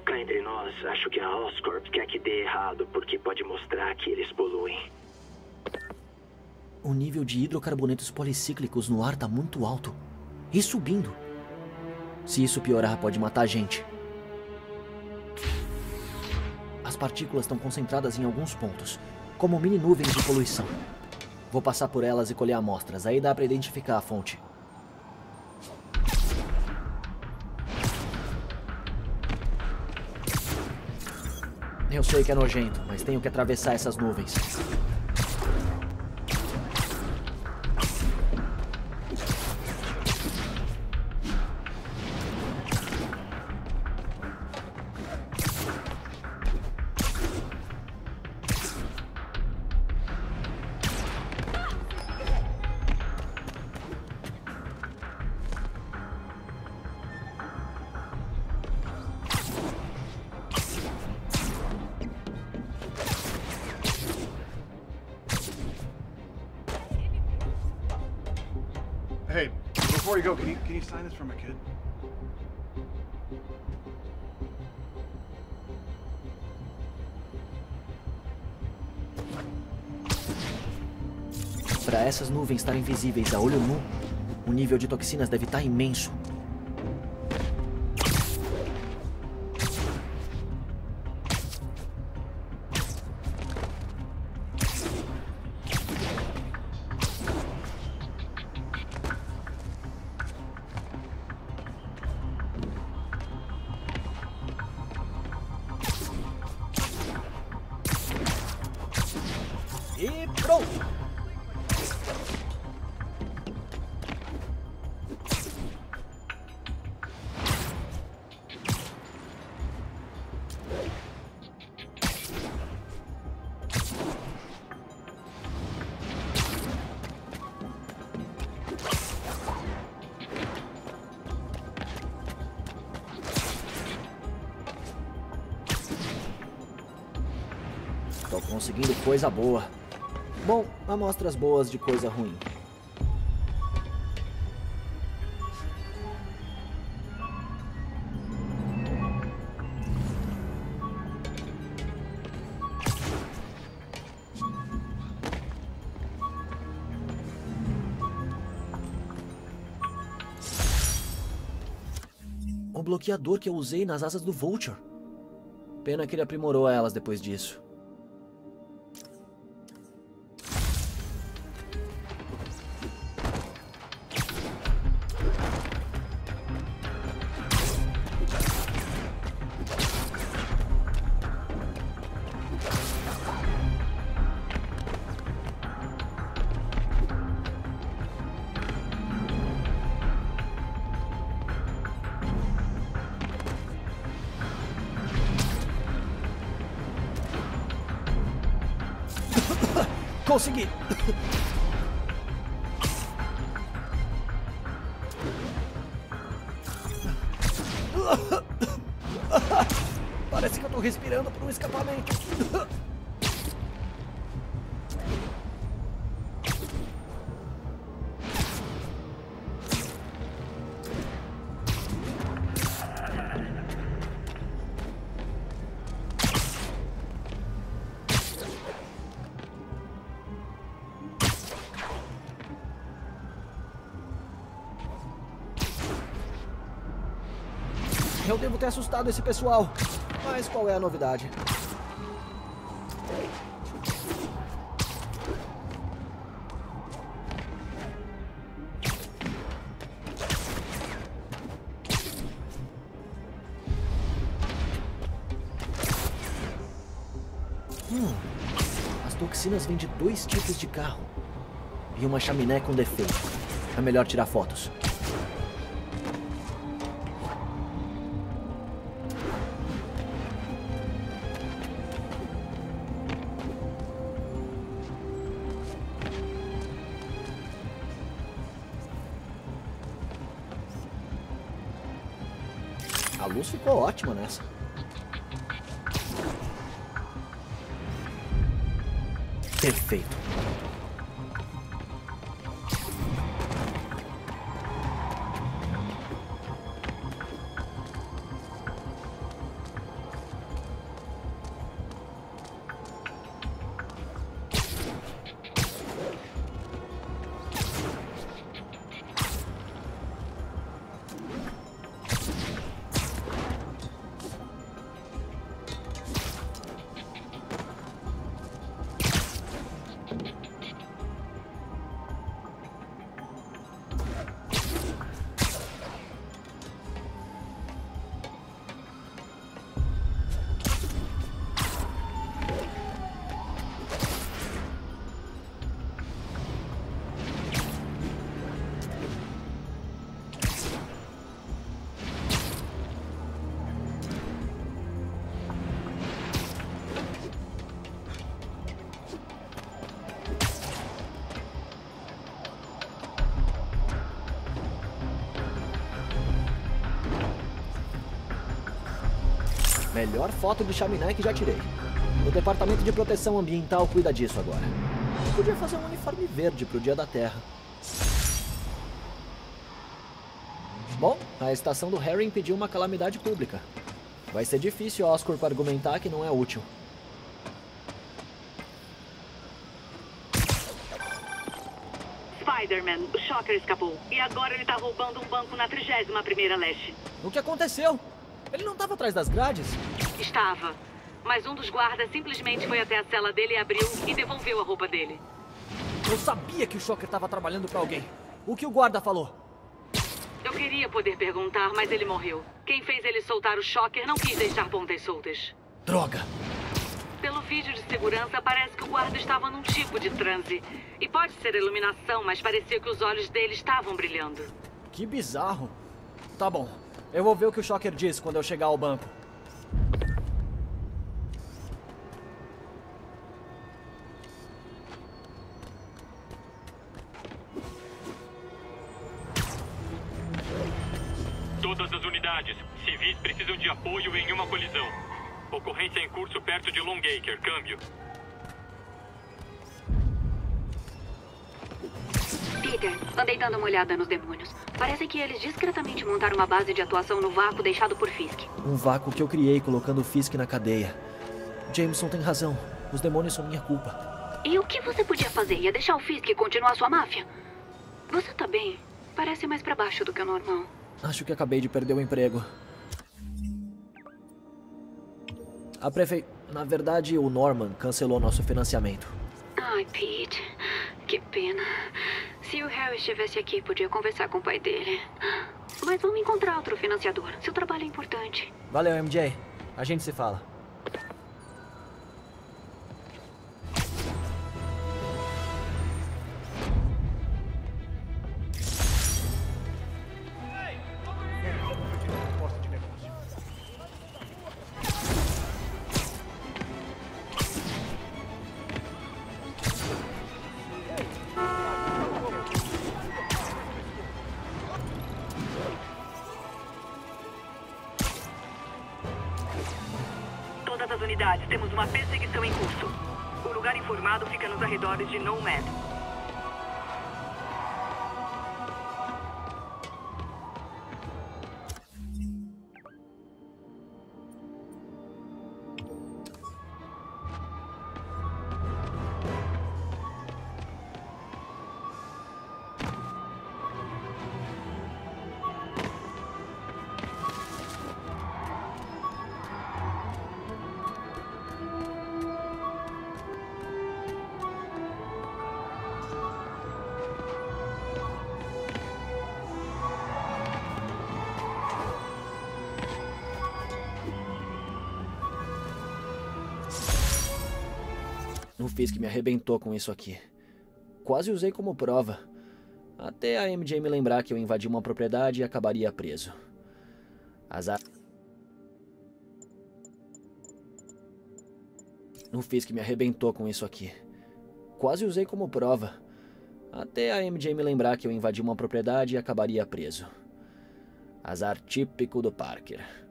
Cá entre nós, acho que a Oscorp quer que dê errado, porque pode mostrar que eles poluem. O nível de hidrocarbonetos policíclicos no ar tá muito alto. E subindo. Se isso piorar, pode matar a gente. As partículas estão concentradas em alguns pontos, como mini nuvens de poluição. Vou passar por elas e colher amostras, aí dá pra identificar a fonte. Eu sei que é nojento, mas tenho que atravessar essas nuvens. Before you go, can you can you sign this for my kid? Para essas nuvens estarem visíveis a olho nu, o nível de toxinas deve estar imenso. Coisa boa. Bom, amostras boas de coisa ruim. O bloqueador que eu usei nas asas do Vulture. Pena que ele aprimorou elas depois disso. Ter assustado esse pessoal. Mas qual é a novidade? Hum, as toxinas vêm de dois tipos de carro. E uma chaminé com defeito. É melhor tirar fotos. Ótima nessa. Melhor foto de chaminé que já tirei. O Departamento de Proteção Ambiental cuida disso agora. Podia fazer um uniforme verde pro Dia da Terra. Bom, a estação do Harry impediu uma calamidade pública. Vai ser difícil Oscorp argumentar que não é útil. Spider-Man, o Shocker escapou. E agora ele tá roubando um banco na 31ª Leste. O que aconteceu? Ele não estava atrás das grades? Estava. Mas um dos guardas simplesmente foi até a cela dele, abriu e devolveu a roupa dele. Eu sabia que o Shocker estava trabalhando para alguém. O que o guarda falou? Eu queria poder perguntar, mas ele morreu. Quem fez ele soltar o Shocker não quis deixar pontas soltas. Droga! Pelo vídeo de segurança, parece que o guarda estava num tipo de transe. E pode ser iluminação, mas parecia que os olhos dele estavam brilhando. Que bizarro. Tá bom. Eu vou ver o que o Shocker diz quando eu chegar ao banco. Perto de Longacre. Câmbio. Peter, andei dando uma olhada nos demônios. Parece que eles discretamente montaram uma base de atuação no vácuo deixado por Fisk. Um vácuo que eu criei colocando o Fisk na cadeia. Jameson tem razão. Os demônios são minha culpa. E o que você podia fazer? Ia deixar o Fisk continuar sua máfia? Você tá bem? Parece mais pra baixo do que o normal. Acho que acabei de perder o emprego. A prefe... Na verdade, o Norman cancelou nosso financiamento. Ai, Pete. Que pena. Se o Harry estivesse aqui, podia conversar com o pai dele. Mas vamos encontrar outro financiador. Seu trabalho é importante. Valeu, MJ. A gente se fala. Não fiz que me arrebentou com isso aqui. Quase usei como prova. Até a MJ me lembrar que eu invadi uma propriedade e acabaria preso. Azar. Fiz que me arrebentou com isso aqui. Quase usei como prova. Até a MJ me lembrar que eu invadi uma propriedade e acabaria preso. Azar típico do Parker.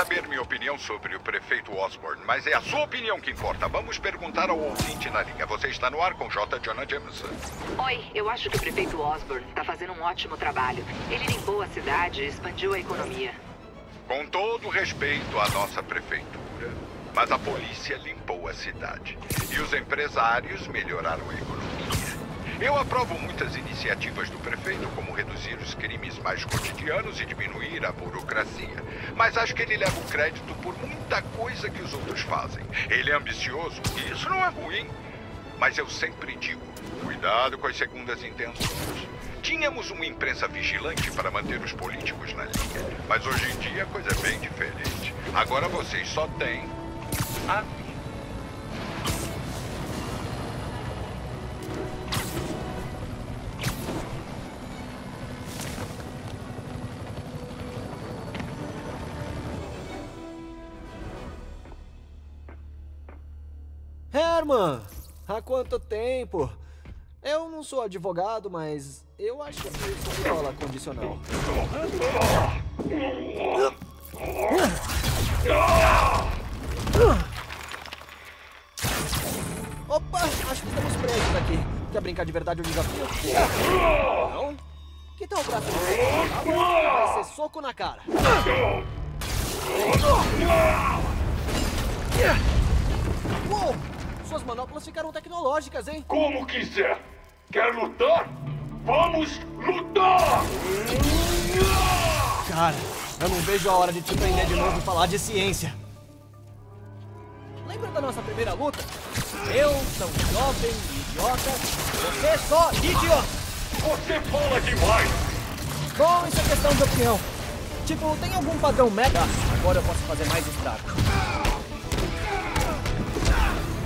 Saber minha opinião sobre o prefeito Osborne, mas é a sua opinião que importa. Vamos perguntar ao ouvinte na linha. Você está no ar com J. Jonah Jameson. Oi, eu acho que o prefeito Osborne está fazendo um ótimo trabalho. Ele limpou a cidade e expandiu a economia. Com todo respeito à nossa prefeitura, mas a polícia limpou a cidade. E os empresários melhoraram a economia. Eu aprovo muitas iniciativas do prefeito, como reduzir os crimes mais cotidianos e diminuir a burocracia. Mas acho que ele leva o crédito por muita coisa que os outros fazem. Ele é ambicioso e isso não é ruim. Mas eu sempre digo: cuidado com as segundas intenções. Tínhamos uma imprensa vigilante para manter os políticos na linha, mas hoje em dia a coisa é bem diferente. Agora vocês só têm a Herman! Há quanto tempo? Eu não sou advogado, mas eu acho que isso viola condicional. Opa, acho que estamos presos aqui. Quer brincar de verdade o desafio? Não? Que tal o braço? Vai ser soco na cara. Uou! Suas manoplas ficaram tecnológicas, hein? Como quiser. Quer lutar? Vamos lutar! Cara, eu não vejo a hora de te prender de novo e falar de ciência. Lembra da nossa primeira luta? Eu, tão jovem idiota, você só idiota! Você fala demais! Bom, isso é questão de opinião. Tipo, tem algum padrão mega? Agora eu posso fazer mais estrago.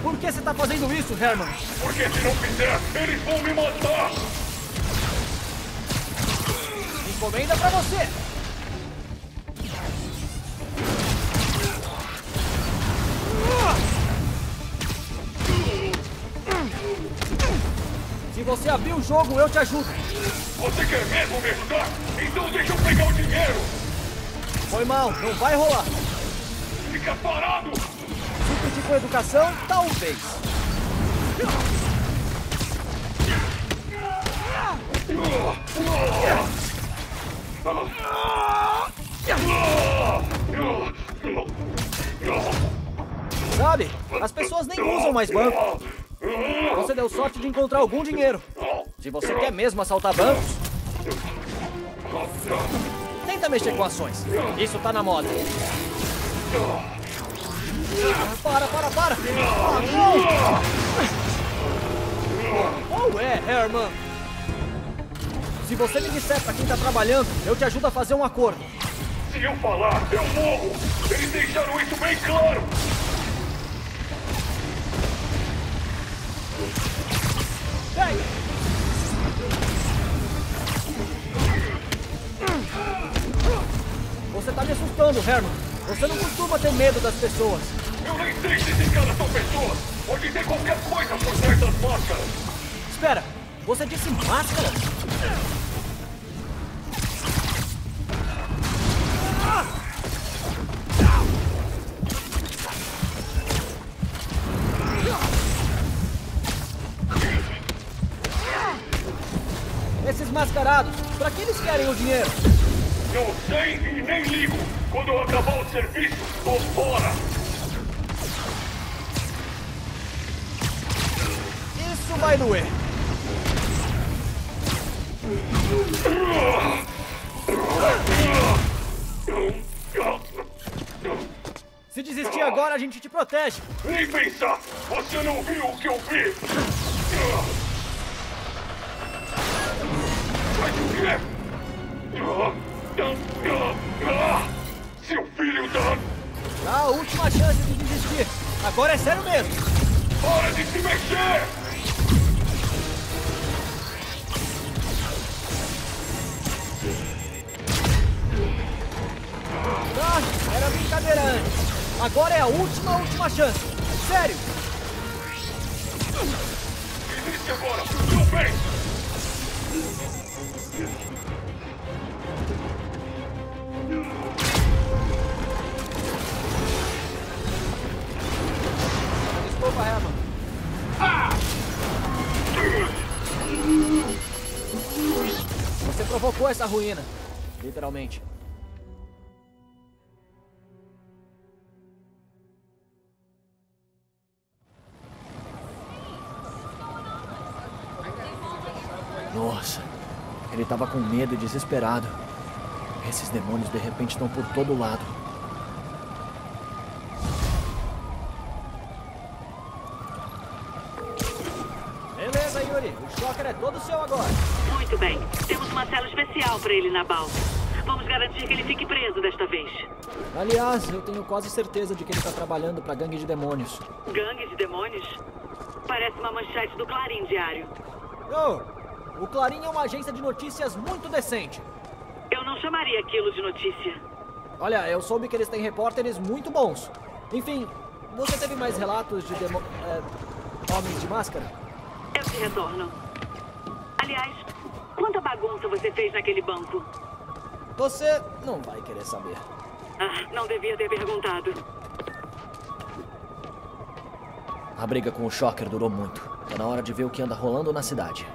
Por que você tá fazendo isso, Herman? Porque se não fizer, eles vão me matar! Encomenda pra você! Se você abrir o jogo, eu te ajudo. Você quer mesmo me ajudar? Então deixa eu pegar o dinheiro! Foi mal, não vai rolar. Fica parado! Se pedir com educação, talvez. sabe, as pessoas nem usam mais banco. Você deu sorte de encontrar algum dinheiro. Se você quer mesmo assaltar bancos, tenta mexer com ações. Isso tá na moda. Para, para, para! Ah, Qual é, Herman? Se você me disser pra quem tá trabalhando, eu te ajudo a fazer um acordo. Se eu falar, eu morro! Eles deixaram isso bem claro! Vem! Você tá me assustando, Herman. Você não costuma ter medo das pessoas. Eu nem sei se esses caras são pessoas! Pode ter qualquer coisa por trás das máscaras! Espera, você disse máscaras? Esses mascarados, pra que eles querem o dinheiro? Não sei e nem ligo! Quando eu acabar o serviço, tô fora! Vai doer. Se desistir agora, a gente te protege. Nem pensar! Você não viu o que eu vi! Mas o quê? Seu filho da... Dá a última chance de desistir. Agora é sério mesmo. Para de se mexer! Ah, brincadeira antes. Agora é a última, última chance. Sério. Desiste agora! Não vem! Desculpa, Herman. Você provocou essa ruína. Literalmente. Ele tava com medo e desesperado. Esses demônios de repente estão por todo lado. Beleza, Yuri. O Shocker é todo seu agora. Muito bem. Temos uma cela especial para ele na balsa. Vamos garantir que ele fique preso desta vez. Aliás, eu tenho quase certeza de que ele tá trabalhando pra gangue de demônios. Gangue de demônios? Parece uma manchete do Clarim Diário. Oh, o Clarim é uma agência de notícias muito decente. Eu não chamaria aquilo de notícia. Olha, eu soube que eles têm repórteres muito bons. Enfim, você teve mais relatos de demo... É, homens de máscara? Eu te retorno. Aliás, quanta bagunça você fez naquele banco? Você não vai querer saber. Ah, não devia ter perguntado. A briga com o Shocker durou muito. Tá na hora de ver o que anda rolando na cidade.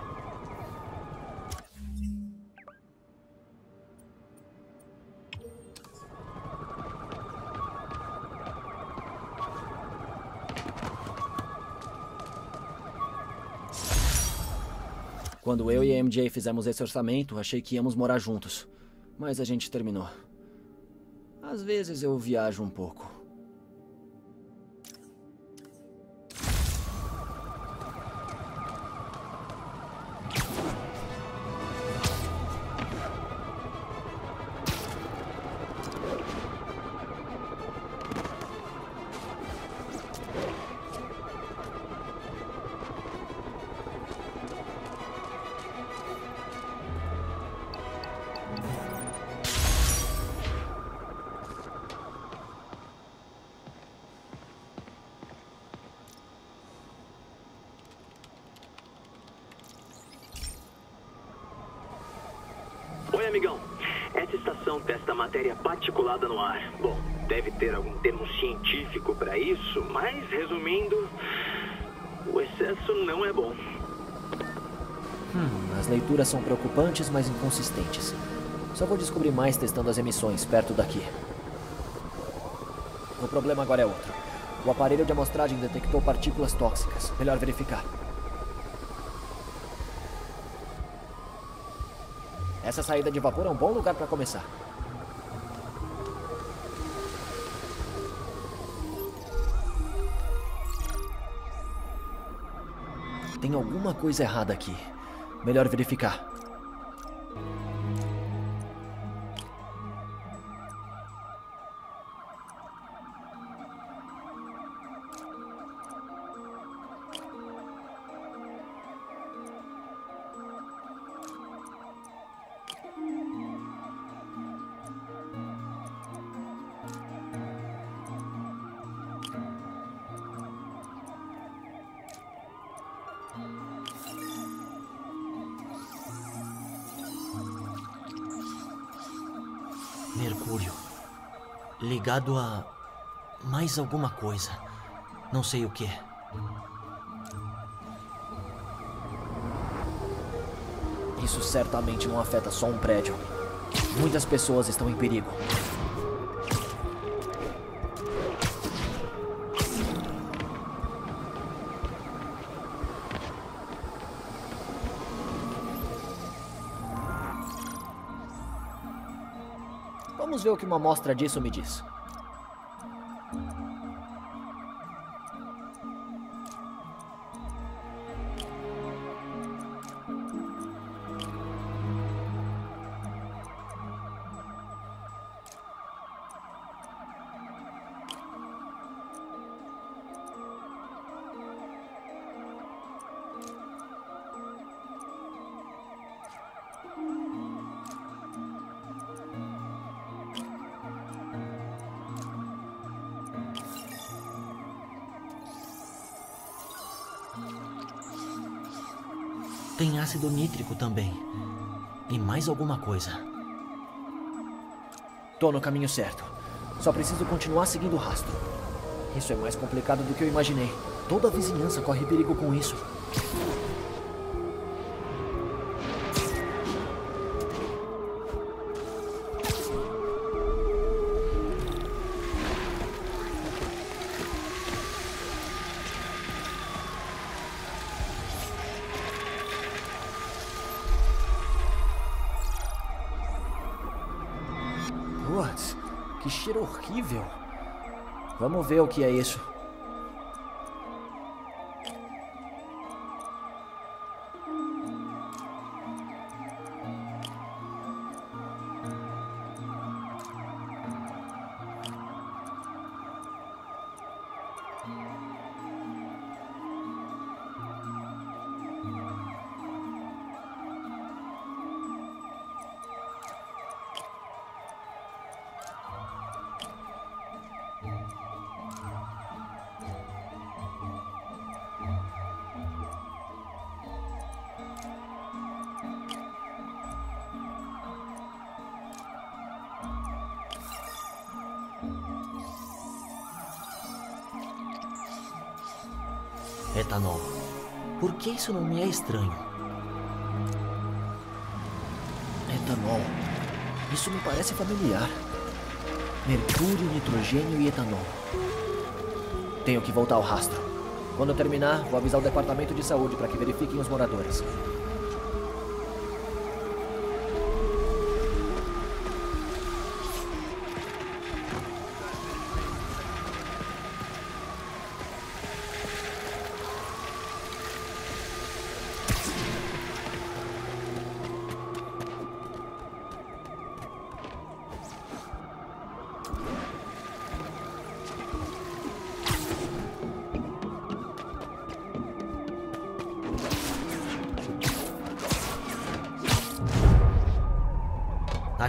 Quando eu e a MJ fizemos esse orçamento, achei que íamos morar juntos. Mas a gente terminou. Às vezes eu viajo um pouco. No ar. Bom, deve ter algum termo científico para isso, mas resumindo, o excesso não é bom. Hum, as leituras são preocupantes, mas inconsistentes. Só vou descobrir mais testando as emissões perto daqui. O problema agora é outro. O aparelho de amostragem detectou partículas tóxicas. Melhor verificar. Essa saída de vapor é um bom lugar para começar. Alguma coisa errada aqui. Melhor verificar. Ligado a. mais alguma coisa. Não sei o que. Isso certamente não afeta só um prédio. Muitas pessoas estão em perigo. Vamos ver o que uma amostra disso me diz. Nítrico também. E mais alguma coisa. Tô no caminho certo. Só preciso continuar seguindo o rastro. Isso é mais complicado do que eu imaginei. Toda a vizinhança corre perigo com isso. Vamos ver o que é isso. Isso não me é estranho? Etanol. Isso me parece familiar. Mercúrio, nitrogênio e etanol. Tenho que voltar ao rastro. Quando terminar, vou avisar o departamento de saúde para que verifiquem os moradores.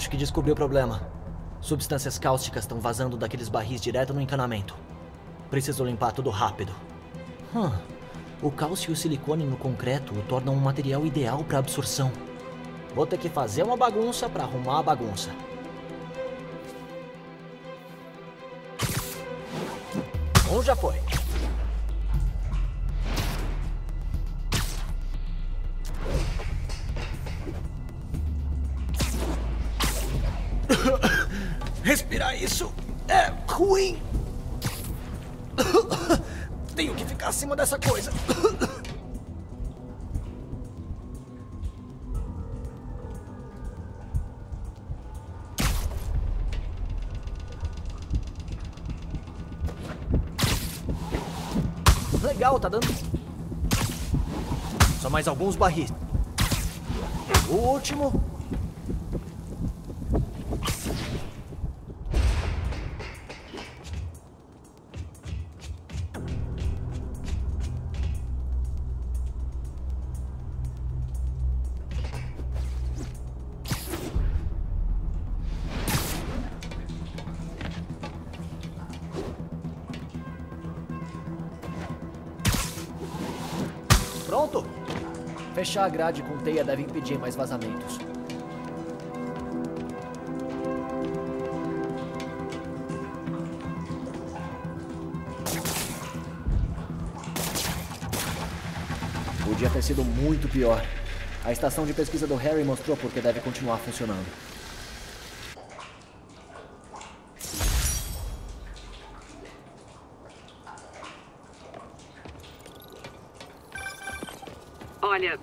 Acho que descobri o problema. Substâncias cáusticas estão vazando daqueles barris direto no encanamento. Preciso limpar tudo rápido. Hum, o cálcio e o silicone no concreto o tornam um material ideal para absorção. Vou ter que fazer uma bagunça para arrumar a bagunça. Alguns barris. O último. Fechar a grade com teia deve impedir mais vazamentos. Podia ter sido muito pior. A estação de pesquisa do Harry mostrou porque deve continuar funcionando. Olha,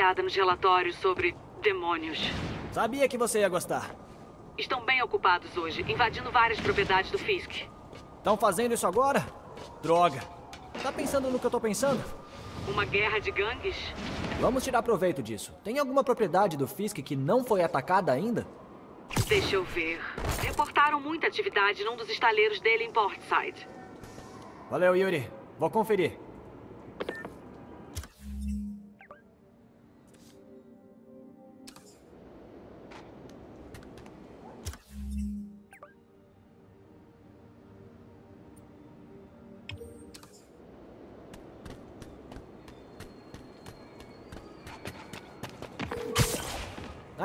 nos relatórios sobre demônios. Sabia que você ia gostar. Estão bem ocupados hoje, invadindo várias propriedades do Fisk. Estão fazendo isso agora? Droga. Tá pensando no que eu tô pensando? Uma guerra de gangues? Vamos tirar proveito disso. Tem alguma propriedade do Fisk que não foi atacada ainda? Deixa eu ver. Reportaram muita atividade num dos estaleiros dele em Portside. Valeu, Yuri. Vou conferir.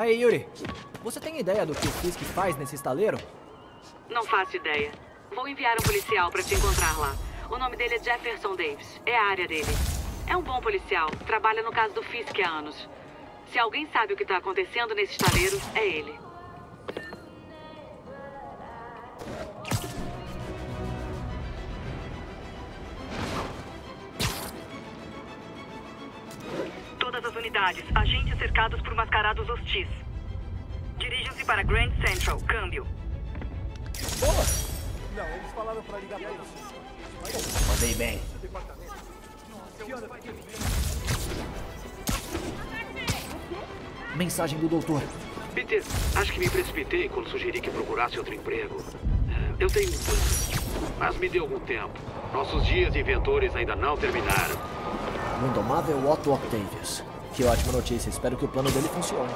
Aí, Yuri. Você tem ideia do que o Fisk faz nesse estaleiro? Não faço ideia. Vou enviar um policial para te encontrar lá. O nome dele é Jefferson Davis. É a área dele. É um bom policial. Trabalha no caso do Fisk há anos. Se alguém sabe o que está acontecendo nesse estaleiro, é ele. Unidades, agentes cercados por mascarados hostis. Dirijam-se para Grand Central. Câmbio. Boa! Não, eles falaram pra ligar pra você. Mandei bem. Mensagem do doutor. Peter, acho que me precipitei quando sugeri que procurasse outro emprego. É, Eu tenho um plano, mas me dê algum tempo. Nossos dias de inventores ainda não terminaram. O indomável Otto Octavius. Que ótima notícia. Espero que o plano dele funcione.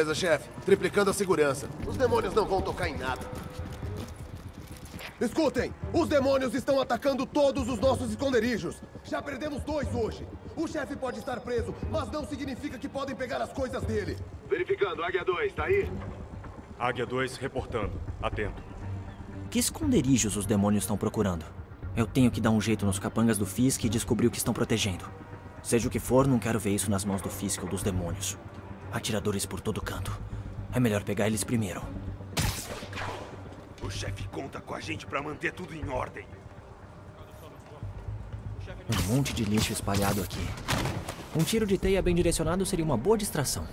Beleza, chefe. Triplicando a segurança. Os demônios não vão tocar em nada. Escutem! Os demônios estão atacando todos os nossos esconderijos. Já perdemos dois hoje. O chefe pode estar preso, mas não significa que podem pegar as coisas dele. Verificando, Águia 2, tá aí? Águia 2 reportando. Atento. Que esconderijos os demônios estão procurando? Eu tenho que dar um jeito nos capangas do Fisk e descobrir o que estão protegendo. Seja o que for, não quero ver isso nas mãos do Fisk ou dos demônios. Atiradores por todo canto. É melhor pegar eles primeiro. O chefe conta com a gente para manter tudo em ordem. Um monte de lixo espalhado aqui. Um tiro de teia bem direcionado seria uma boa distração.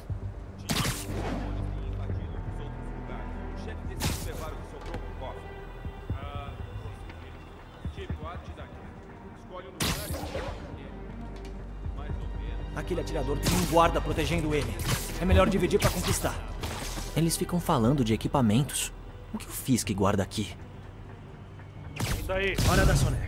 Aquele atirador tem um guarda protegendo ele. É melhor dividir para conquistar. Eles ficam falando de equipamentos. O que o Fisk guarda aqui? E daí? Hora da soneca.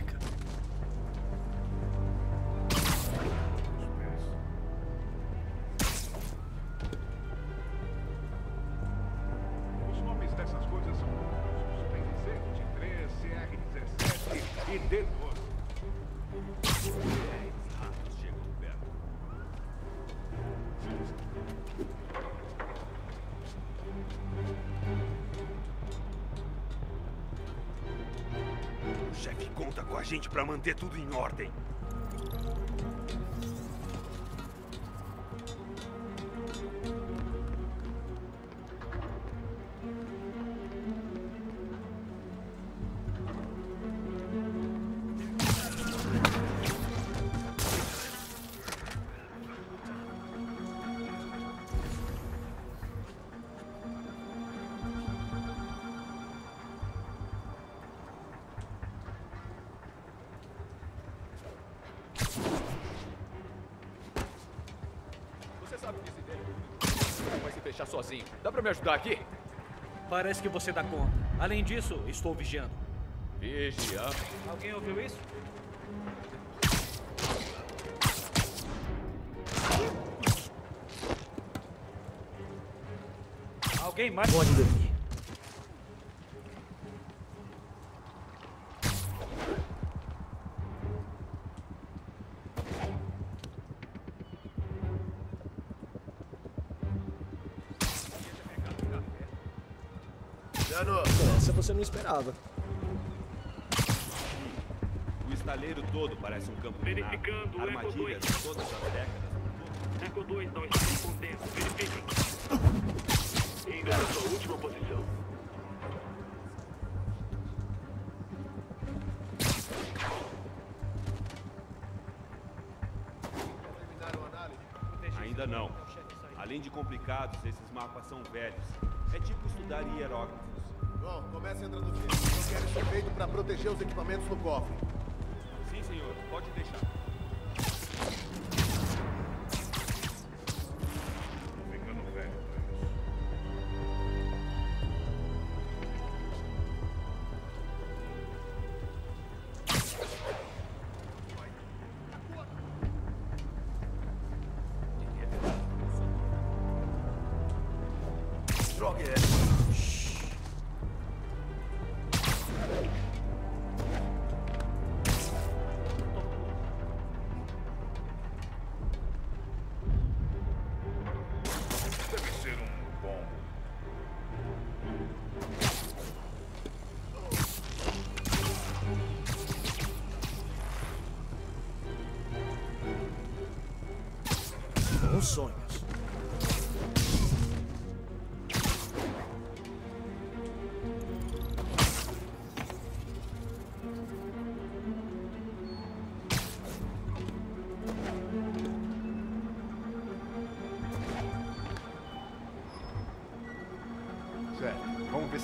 Me ajudar aqui? Parece que você dá conta. Além disso, estou vigiando. Vigiando? Alguém ouviu isso? Alguém mais? Pode dormir. Essa você não esperava. O estaleiro todo parece um campo minado. Verificando, Armadilhas Eco de todas as décadas. Eco 2 não está em contento. Verifiquem. Indo para sua última posição. Ainda não. Além de complicados, esses mapas são velhos. É tipo estudar hieróglifos. Bom, comece a traduzir. Eu quero ser feito para proteger os equipamentos no cofre. Sim, senhor. Pode deixar.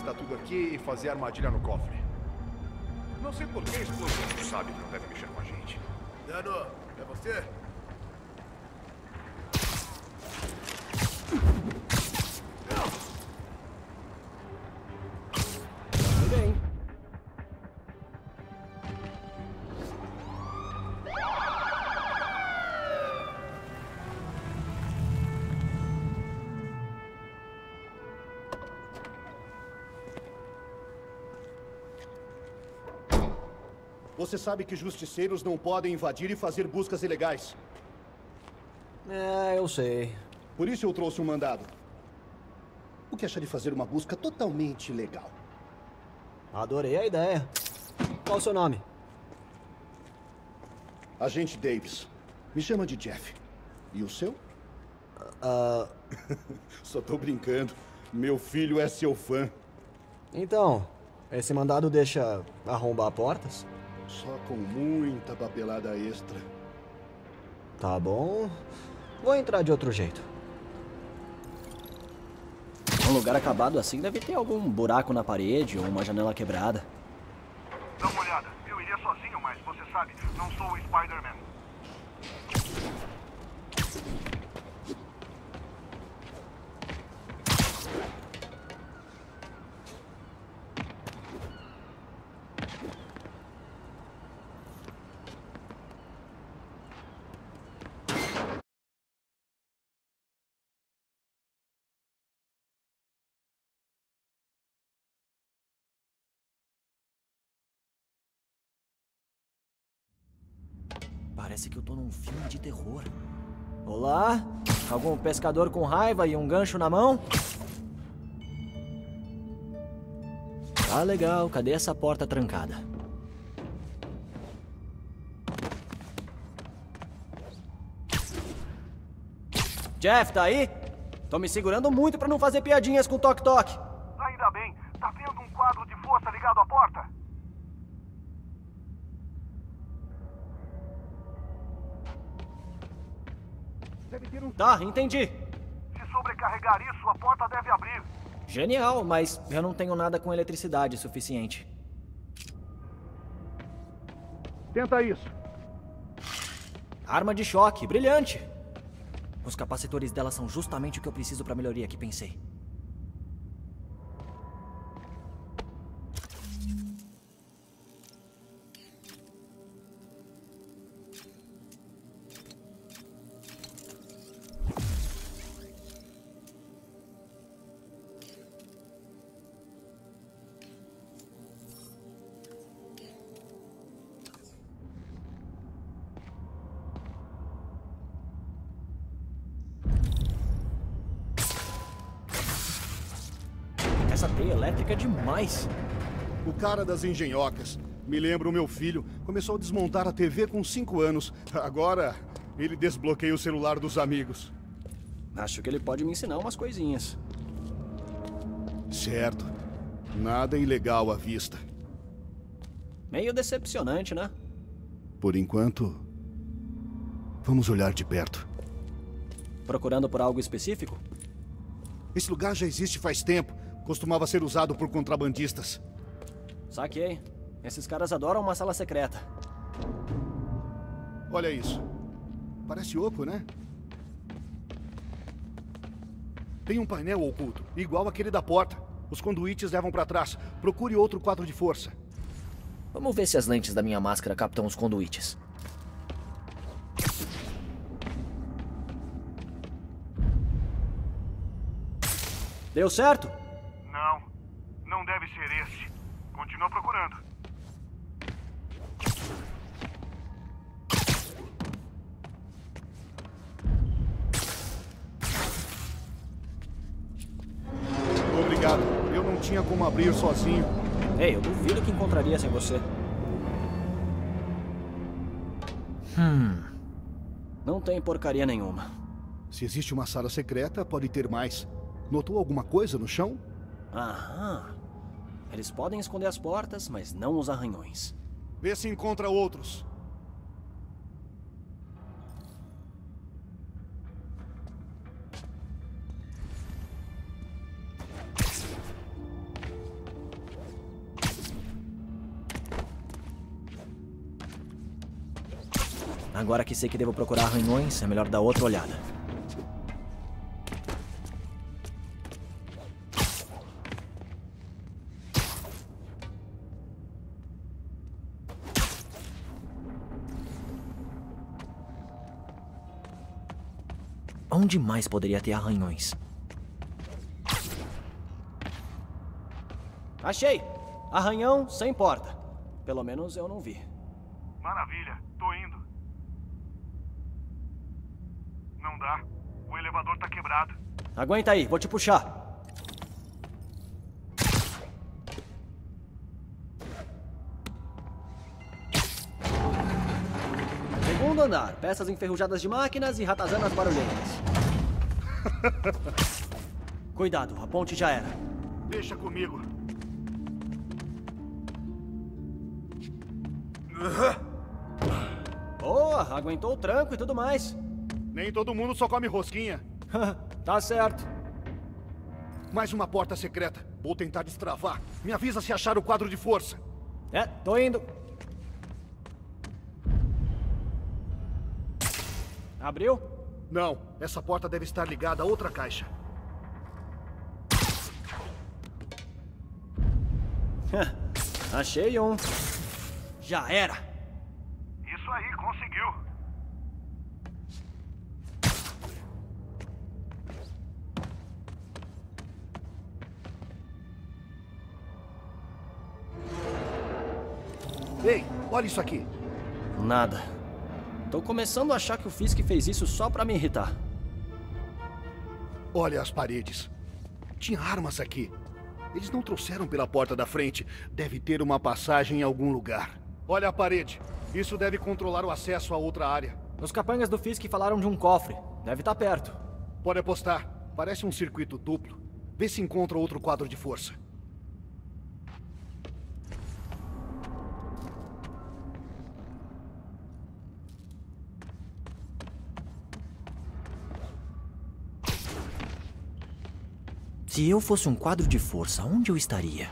Tá tudo aqui e fazer armadilha no cofre. Não sei por que a explosão sabe que não deve mexer com a gente. Dano, é você? Você sabe que justiceiros não podem invadir e fazer buscas ilegais. É, eu sei. Por isso eu trouxe um mandado. O que acha de fazer uma busca totalmente legal? Adorei a ideia. Qual o seu nome? Agente Davis. Me chama de Jeff. E o seu? Ah. *laughs* Só tô brincando. Meu filho é seu fã. Então, esse mandado deixa arrombar portas? Só com muita papelada extra. Tá bom. Vou entrar de outro jeito. Um lugar acabado assim deve ter algum buraco na parede ou uma janela quebrada. Dá uma olhada. Eu iria sozinho, mas você sabe, não sou o Spider-Man. Parece que eu tô num filme de terror. Olá? Algum pescador com raiva e um gancho na mão? Ah, legal. Cadê essa porta trancada? Jeff, tá aí? Tô me segurando muito pra não fazer piadinhas com toque-toque. Ainda Tá, entendi. Se sobrecarregar isso, a porta deve abrir. Genial, mas eu não tenho nada com eletricidade suficiente. Tenta isso. Arma de choque, brilhante. Os capacitores dela são justamente o que eu preciso pra melhoria que pensei. Demais. O cara das engenhocas. Me lembra o meu filho. Começou a desmontar a TV com 5 anos. Agora, ele desbloqueia o celular dos amigos. Acho que ele pode me ensinar umas coisinhas. Certo. Nada ilegal à vista. Meio decepcionante, né? Por enquanto, vamos olhar de perto. Procurando por algo específico? Esse lugar já existe faz tempo. Costumava ser usado por contrabandistas. Saquei. Esses caras adoram uma sala secreta. Olha isso. Parece oco, né? Tem um painel oculto, igual aquele da porta. Os conduítes levam para trás. Procure outro quadro de força. Vamos ver se as lentes da minha máscara captam os conduítes. Deu certo? Não. Não deve ser esse. Continua procurando. Obrigado. Eu não tinha como abrir sozinho. Ei, eu duvido que encontraria sem você. Hum. Não tem porcaria nenhuma. Se existe uma sala secreta, pode ter mais. Notou alguma coisa no chão? Aham. Eles podem esconder as portas, mas não os arranhões. Vê se encontra outros. Agora que sei que devo procurar arranhões, é melhor dar outra olhada. Onde mais poderia ter arranhões? Achei! Arranhão sem porta. Pelo menos eu não vi. Maravilha. Tô indo. Não dá. O elevador tá quebrado. Aguenta aí, vou te puxar. Segundo andar, peças enferrujadas de máquinas e ratazanas barulhentas. *laughs* Cuidado, a ponte já era. Deixa comigo. *laughs* Boa, aguentou o tranco e tudo mais. Nem todo mundo só come rosquinha. *laughs* tá certo. Mais uma porta secreta. Vou tentar destravar. Me avisa se achar o quadro de força. É, tô indo. Abriu? Não, essa porta deve estar ligada a outra caixa. *laughs* Achei um. Já era. Isso aí, conseguiu. Ei, olha isso aqui. Nada. Tô começando a achar que o Fisk fez isso só pra me irritar. Olha as paredes. Tinha armas aqui. Eles não trouxeram pela porta da frente. Deve ter uma passagem em algum lugar. Olha a parede. Isso deve controlar o acesso a outra área. Os capangas do Fisk falaram de um cofre. Deve estar perto. Pode apostar. Parece um circuito duplo. Vê se encontra outro quadro de força. Se eu fosse um quadro de força, onde eu estaria?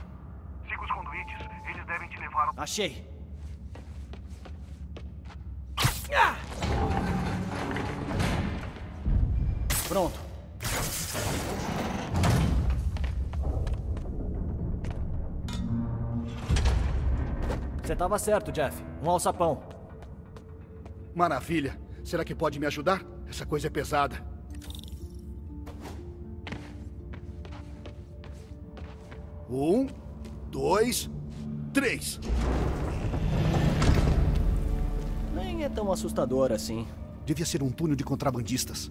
Siga os conduítes. Eles devem te levar ao... Achei. Pronto. Você tava certo, Jeff. Um alçapão. Maravilha. Será que pode me ajudar? Essa coisa é pesada. Um, dois, três. Nem é tão assustador assim. Devia ser um túnel de contrabandistas.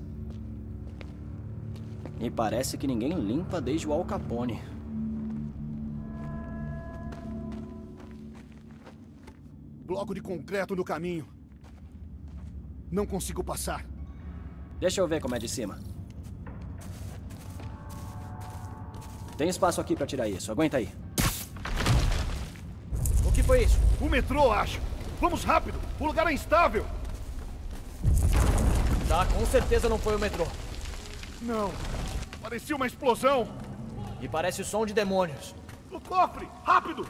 E parece que ninguém limpa desde o Al Capone. Bloco de concreto no caminho. Não consigo passar. Deixa eu ver como é de cima. Tem espaço aqui pra tirar isso. Aguenta aí. O que foi isso? O metrô, acho. Vamos rápido. O lugar é instável. Tá, com certeza não foi o metrô. Não. Parecia uma explosão. E parece o som de demônios. O cofre! Rápido!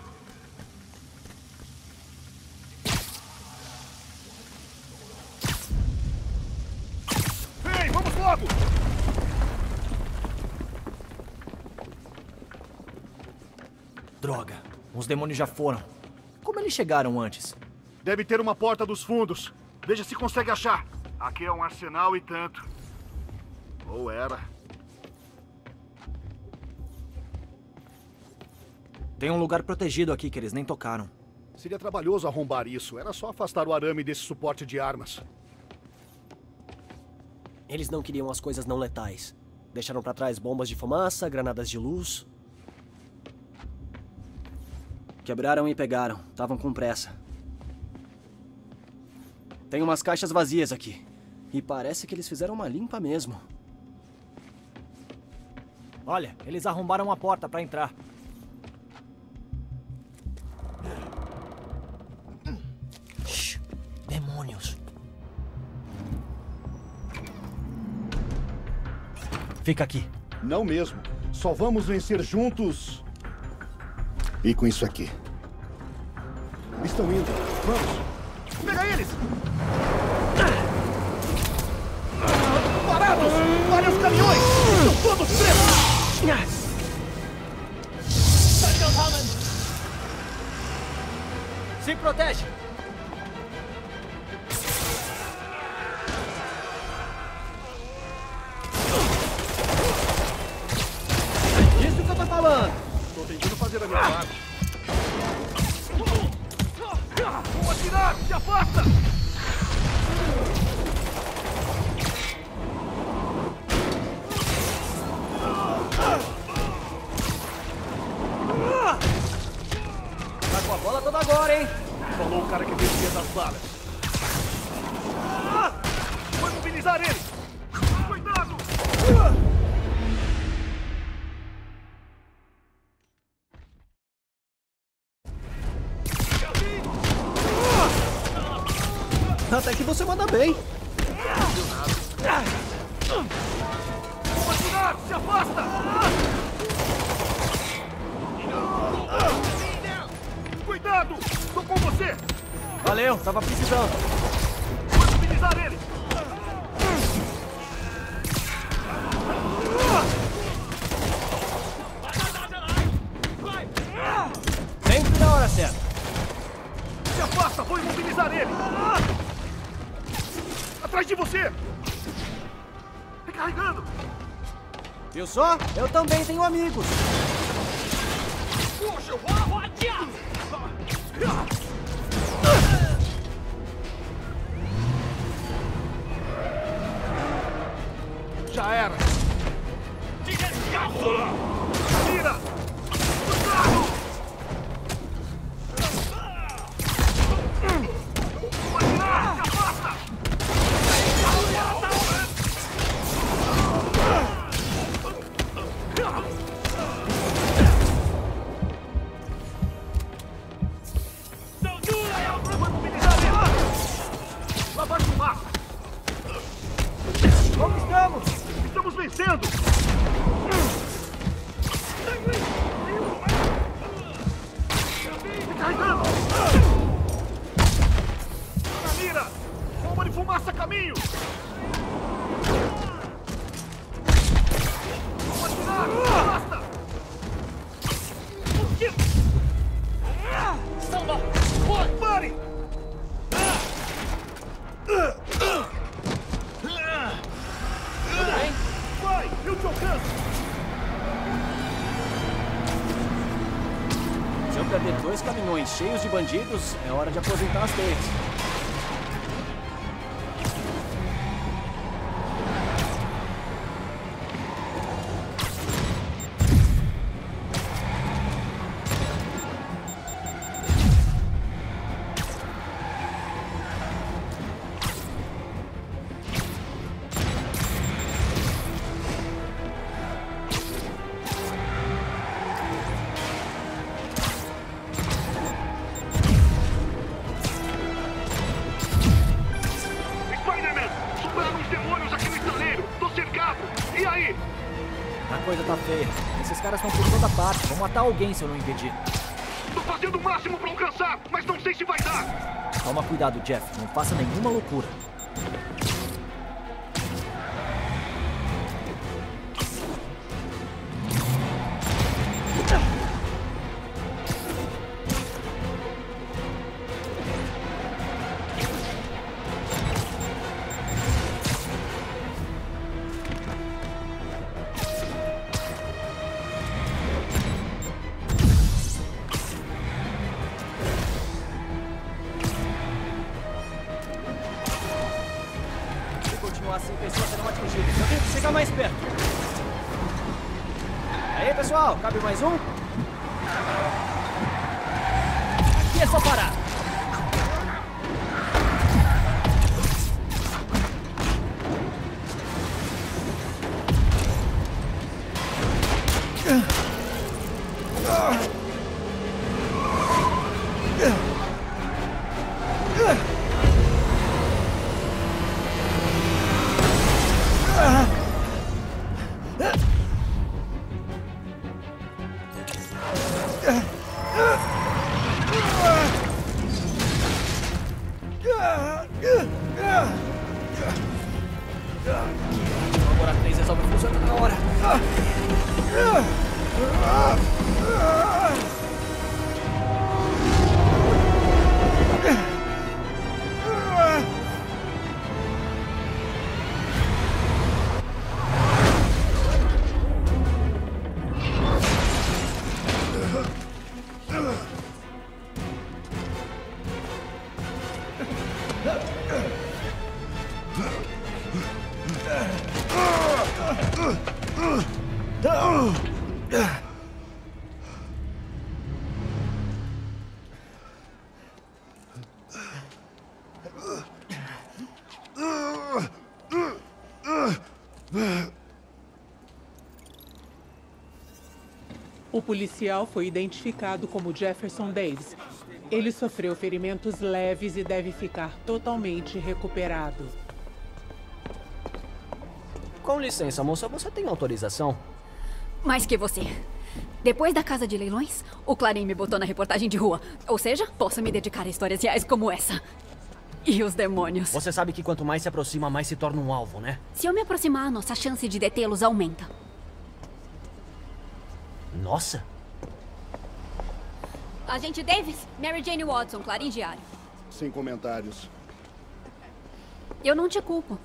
Os demônios já foram. Como eles chegaram antes? Deve ter uma porta dos fundos. Veja se consegue achar. Aqui é um arsenal e tanto. Ou era. Tem um lugar protegido aqui que eles nem tocaram. Seria trabalhoso arrombar isso. Era só afastar o arame desse suporte de armas. Eles não queriam as coisas não letais. Deixaram pra trás bombas de fumaça, granadas de luz. Quebraram e pegaram. Estavam com pressa. Tem umas caixas vazias aqui. E parece que eles fizeram uma limpa mesmo. Olha, eles arrombaram a porta pra entrar. Shhh, demônios. Fica aqui. Não mesmo. Só vamos vencer juntos. E com isso aqui. Estão indo. Vamos. Pega eles! Parados! Olha os caminhões! Estão todos presos! Se protege! Isso que eu tô falando! fazer a minha parte. Vou atirar! Se afasta! Tá com a bola toda agora, hein? Falou o cara que descia das balas. Vou mobilizar ele! be. Eu também tenho amigos. bandidos, é hora de aposentar as teias. matar alguém se eu não impedir. Tô fazendo o máximo pra alcançar, mas não sei se vai dar. Toma cuidado, Jeff. Não faça nenhuma loucura. Policial foi identificado como Jefferson Davis. Ele sofreu ferimentos leves e deve ficar totalmente recuperado. Com licença, moça, você tem autorização? Mais que você. Depois da casa de leilões, o Clarim me botou na reportagem de rua. Ou seja, posso me dedicar a histórias reais como essa. E os demônios. Você sabe que quanto mais se aproxima, mais se torna um alvo, né? Se eu me aproximar, nossa chance de detê-los aumenta. Nossa! Agente Davis, Mary Jane Watson, Clarim Diário. Sem comentários. Eu não te culpo.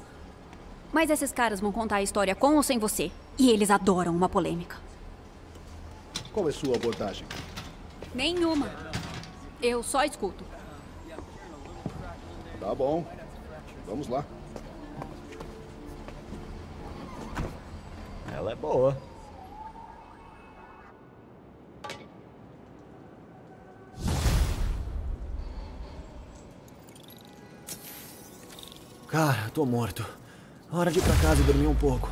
Mas esses caras vão contar a história com ou sem você. E eles adoram uma polêmica. Qual é sua abordagem? Nenhuma. Eu só escuto. Tá bom. Vamos lá. Ela é boa. Cara, tô morto. Hora de ir pra casa e dormir um pouco.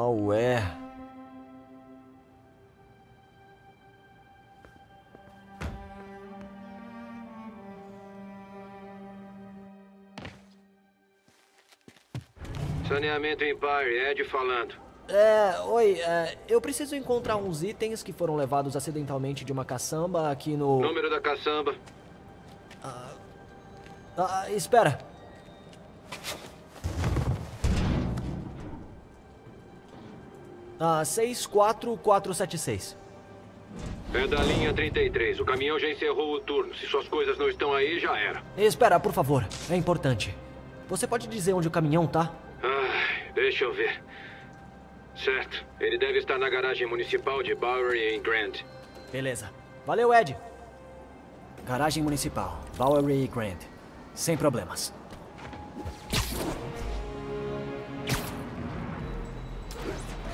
Qual é? Saneamento Empire, Ed falando. É, oi, é, eu preciso encontrar uns itens que foram levados acidentalmente de uma caçamba aqui no. Número da caçamba. Ah, espera. Ah, 64476. É da linha 33. O caminhão já encerrou o turno. Se suas coisas não estão aí, já era. Espera, por favor. É importante. Você pode dizer onde o caminhão tá? Ai, deixa eu ver. Certo. Ele deve estar na garagem municipal de Bowery em Grant. Beleza. Valeu, Ed. Garagem municipal, Bowery e Grant. Sem problemas.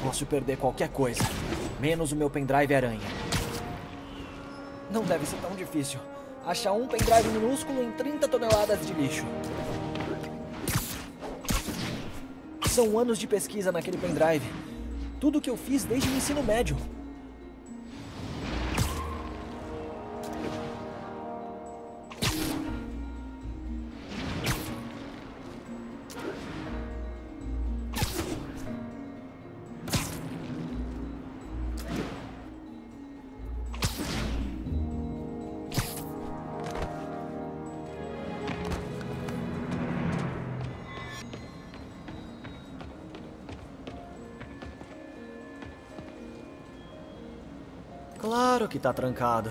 Posso perder qualquer coisa, menos o meu pendrive aranha. Não deve ser tão difícil. Achar um pendrive minúsculo em 30 toneladas de lixo. São anos de pesquisa naquele pendrive. Tudo que eu fiz desde o ensino médio. Que tá trancado.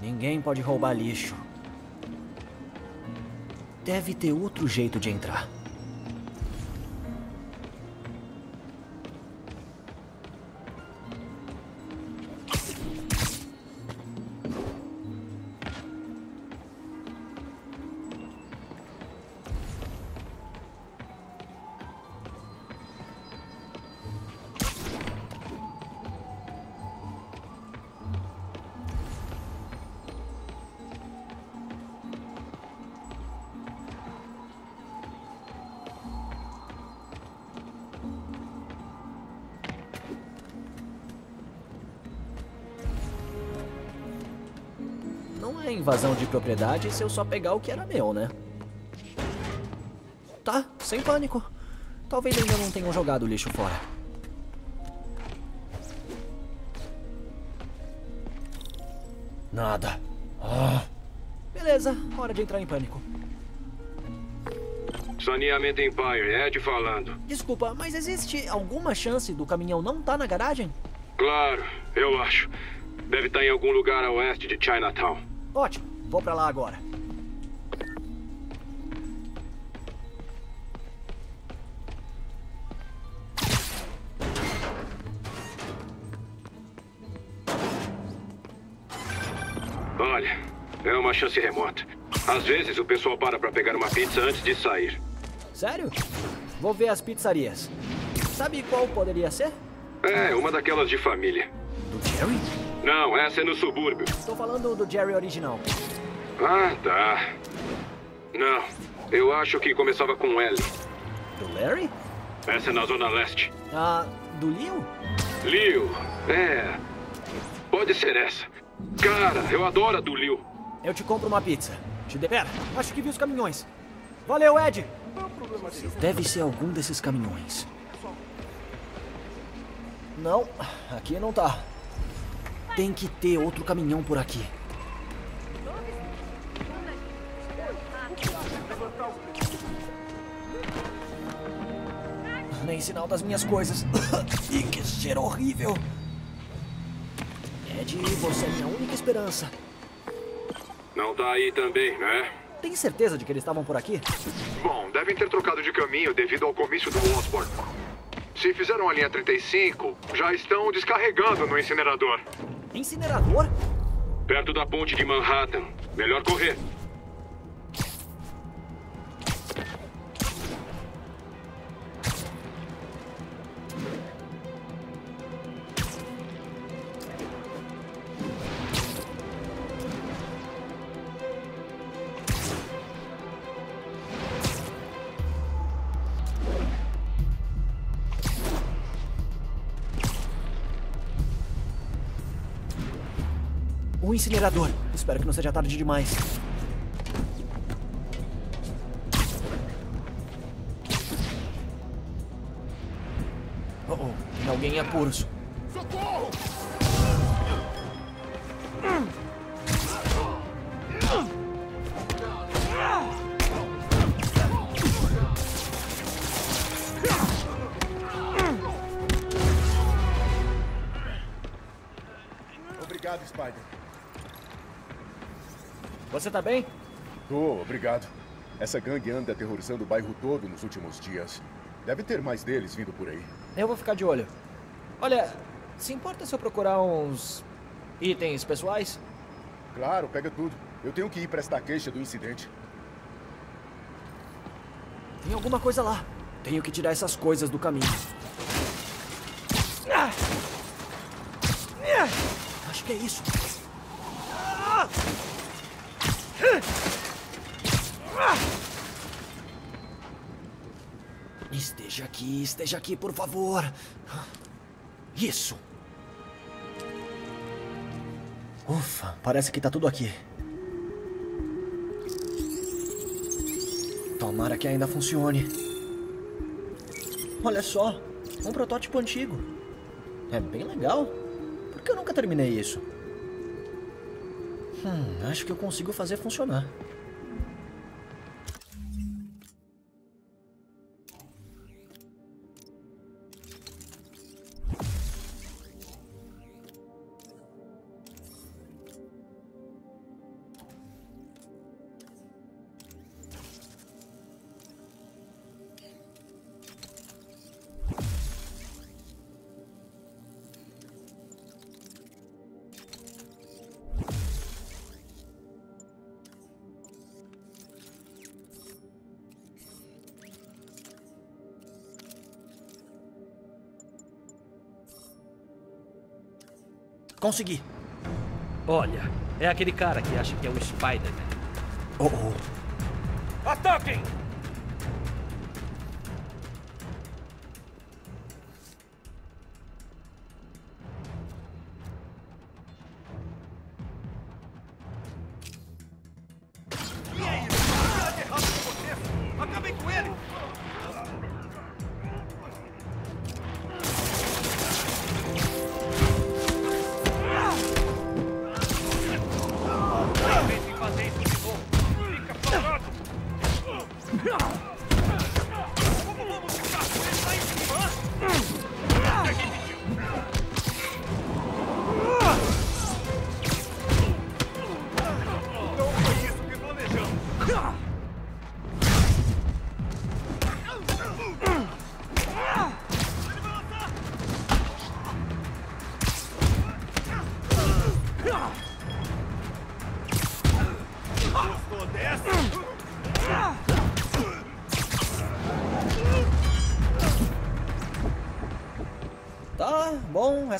Ninguém pode roubar lixo. Deve ter outro jeito de entrar. Propriedade se eu só pegar o que era meu, né? Tá, sem pânico. Talvez ainda não tenham jogado o lixo fora. Nada. Ah. Beleza, hora de entrar em pânico. Saneamento Empire, Ed falando. Desculpa, mas existe alguma chance do caminhão não estar na garagem? Claro, eu acho. Deve estar em algum lugar a oeste de Chinatown. Ótimo, vou pra lá agora. Olha, é uma chance remota. Às vezes o pessoal para pra pegar uma pizza antes de sair. Sério? Vou ver as pizzarias. Sabe qual poderia ser? É, uma daquelas de família. Do Jerry? Não, essa é no subúrbio. Tô falando do Jerry original. Ah, tá. Não, eu acho que começava com L. Do Larry? Essa é na Zona Leste. Ah, do Leo? Leo, é. Pode ser essa. Cara, eu adoro a do Leo. Eu te compro uma pizza. Te de... Pera, acho que vi os caminhões. Valeu, Ed! Deve ser algum desses caminhões. Não, aqui não tá. Tem que ter outro caminhão por aqui. Nem sinal das minhas coisas. *coughs* Ih, que cheiro horrível. Ed, você é minha única esperança. Não tá aí também, né? Tem certeza de que eles estavam por aqui? Bom, devem ter trocado de caminho devido ao comício do Osborne. Se fizeram a linha 35, já estão descarregando no incinerador. Incinerador? Perto da ponte de Manhattan. Melhor correr. Incinerador. Espero que não seja tarde demais. Oh, oh. Tem alguém em apuros. Socorro! Você tá bem? Tô, obrigado. Essa gangue anda aterrorizando o bairro todo nos últimos dias. Deve ter mais deles vindo por aí. Eu vou ficar de olho. Olha, se importa se eu procurar uns itens pessoais? Claro, pega tudo. Eu tenho que ir prestar queixa do incidente. Tem alguma coisa lá. Tenho que tirar essas coisas do caminho. Acho que é isso. Aqui, esteja aqui, por favor. Isso. Ufa, parece que tá tudo aqui. Tomara que ainda funcione. Olha só, um protótipo antigo. É bem legal. Por que eu nunca terminei isso? Hum, acho que eu consigo fazer funcionar. Consegui. Olha, é aquele cara que acha que é o Spider-Man. Oh, oh. Ataquem!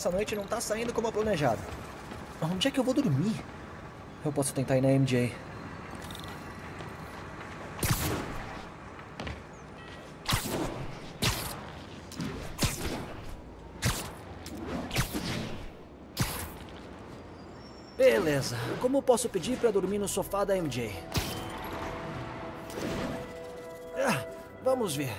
Essa noite não tá saindo como planejado. Onde é que eu vou dormir? Eu posso tentar ir na MJ. Beleza, como posso pedir pra dormir no sofá da MJ? Ah, vamos ver.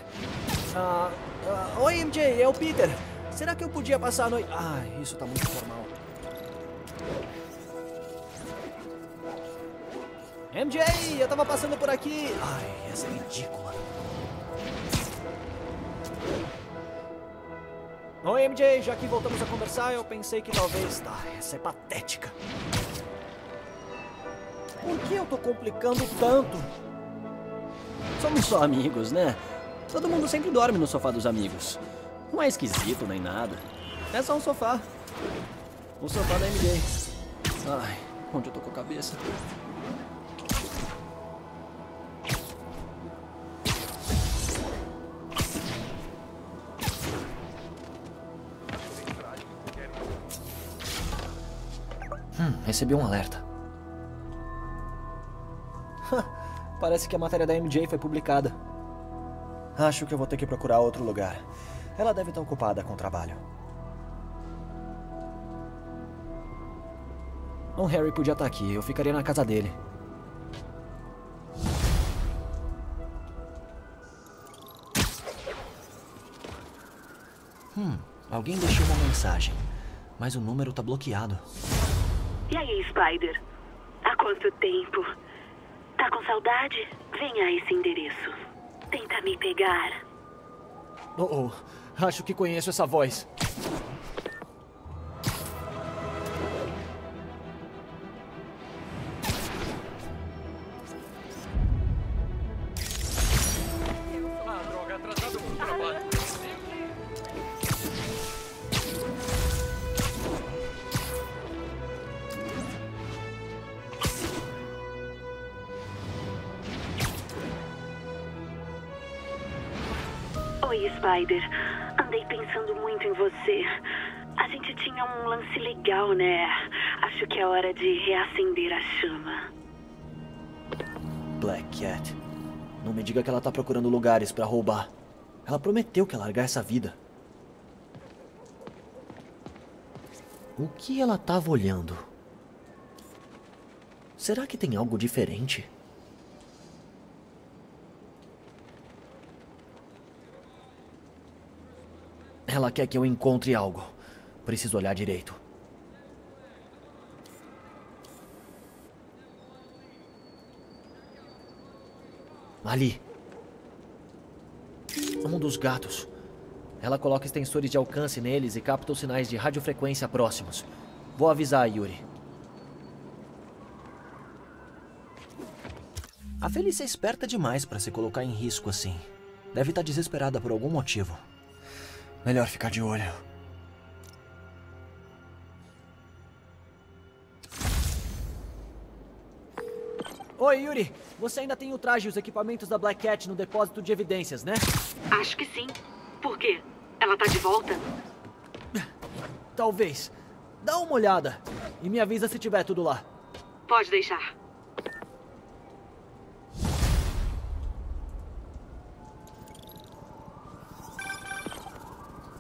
Ah, ah, Oi, MJ, é o Peter. Será que eu podia passar a noite... Ah, isso tá muito formal. MJ, eu tava passando por aqui. Ai, essa é ridícula. Oi, MJ, já que voltamos a conversar, eu pensei que talvez... Tá, essa é patética. Por que eu tô complicando tanto? Somos só amigos, né? Todo mundo sempre dorme no sofá dos amigos. Não é esquisito nem nada. É só um sofá. O sofá da MJ. Ai, onde eu tô com a cabeça? Hum, recebi um alerta. Parece que a matéria da MJ foi publicada. Acho que eu vou ter que procurar outro lugar. Ela deve estar ocupada com o trabalho. O Harry podia estar aqui. Eu ficaria na casa dele. Hum, alguém deixou uma mensagem. Mas o número tá bloqueado. E aí, Spider? Há quanto tempo? Tá com saudade? Venha a esse endereço. Tenta me pegar. Oh, oh, acho que conheço essa voz. Diga que ela tá procurando lugares pra roubar. Ela prometeu que ia largar essa vida. O que ela tava olhando? Será que tem algo diferente? Ela quer que eu encontre algo. Preciso olhar direito. Ali. Um dos gatos. Ela coloca extensores de alcance neles e capta os sinais de radiofrequência próximos. Vou avisar a Yuri. A Felícia é esperta demais para se colocar em risco assim. Deve estar desesperada por algum motivo. Melhor ficar de olho. Oi, Yuri. Você ainda tem o traje e os equipamentos da Black Cat no depósito de evidências, né? Acho que sim. Por quê? Ela tá de volta? Talvez. Dá uma olhada. E me avisa se tiver tudo lá. Pode deixar.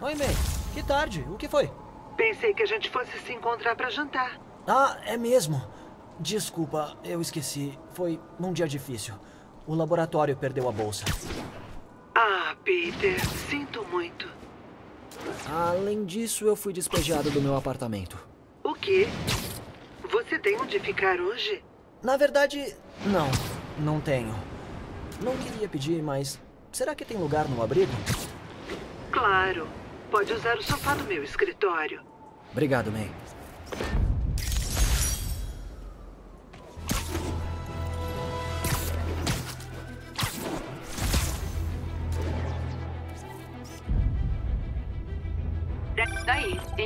Oi, May. Que tarde. O que foi? Pensei que a gente fosse se encontrar para jantar. Ah, é mesmo. Desculpa, eu esqueci. Foi num dia difícil. O laboratório perdeu a bolsa. Ah, Peter, sinto muito. Além disso, eu fui despejado do meu apartamento. O quê? Você tem onde ficar hoje? Na verdade, não. Não tenho. Não queria pedir, mas será que tem lugar no abrigo? Claro. Pode usar o sofá do meu escritório. Obrigado, May.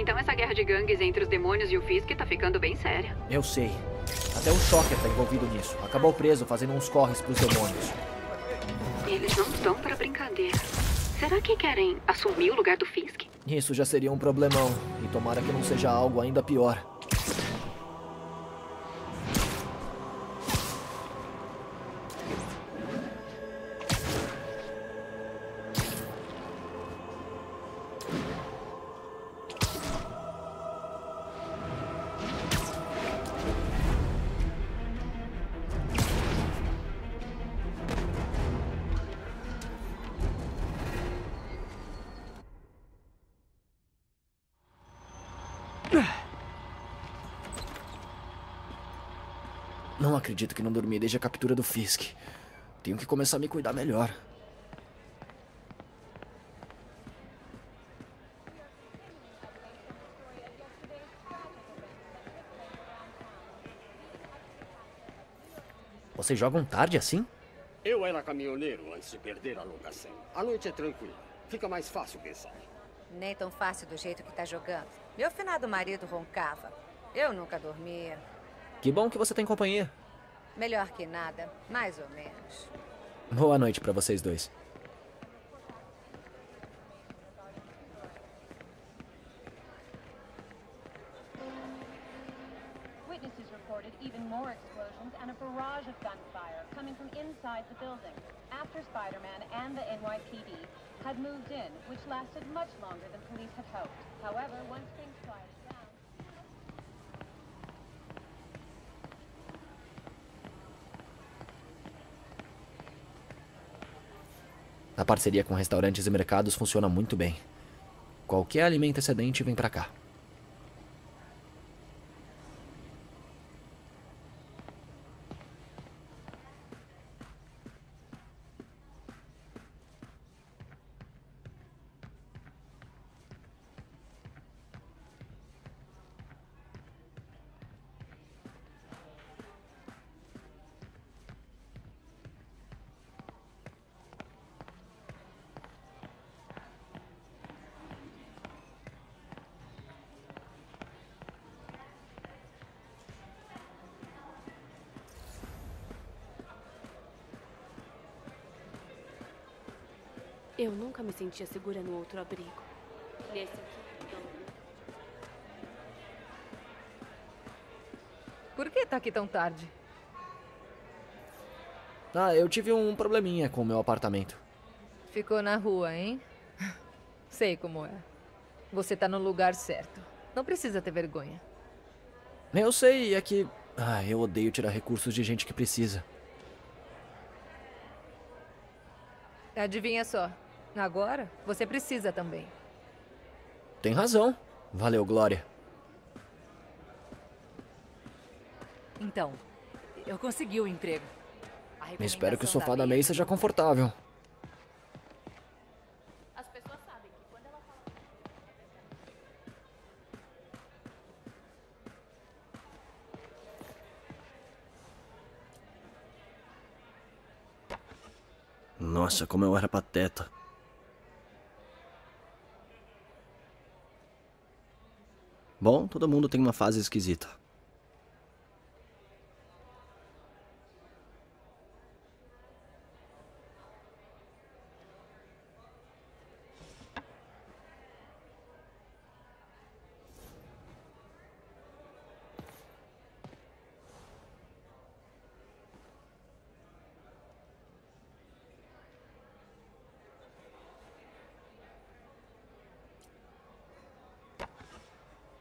Então essa guerra de gangues entre os demônios e o Fisk tá ficando bem séria. Eu sei. Até o Shocker tá envolvido nisso. Acabou preso fazendo uns corres pros demônios. Eles não estão para brincadeira. Será que querem assumir o lugar do Fisk? Isso já seria um problemão. E tomara que não seja algo ainda pior. Acredito que não dormi desde a captura do Fisk. Tenho que começar a me cuidar melhor. Vocês jogam tarde assim? Eu era caminhoneiro antes de perder a locação. A noite é tranquila. Fica mais fácil pensar. Nem tão fácil do jeito que tá jogando. Meu finado marido roncava. Eu nunca dormia. Que bom que você tem companhia. Melhor que nada, mais ou menos. Boa noite pra vocês dois. Witnesses reported even more explosions and a barrage of gunfire coming from inside the building after Spider-Man and the NYPD had moved in, which lasted much longer than police had hoped. However, once things quieted A parceria com restaurantes e mercados funciona muito bem. Qualquer alimento excedente vem pra cá. Nunca me sentia segura no outro abrigo. Nesse aqui, não. Por que tá aqui tão tarde? Ah, eu tive um probleminha com o meu apartamento. Ficou na rua, hein? *laughs* Sei como é. Você tá no lugar certo. Não precisa ter vergonha. Eu sei, é que. Ah, eu odeio tirar recursos de gente que precisa. Adivinha só. Agora, você precisa também. Tem razão. Valeu, Glória. Então, eu consegui o emprego. A Espero que o sofá da May seja confortável. As pessoas sabem que quando ela fala. Nossa, como eu era pateta. Bom, todo mundo tem uma fase esquisita.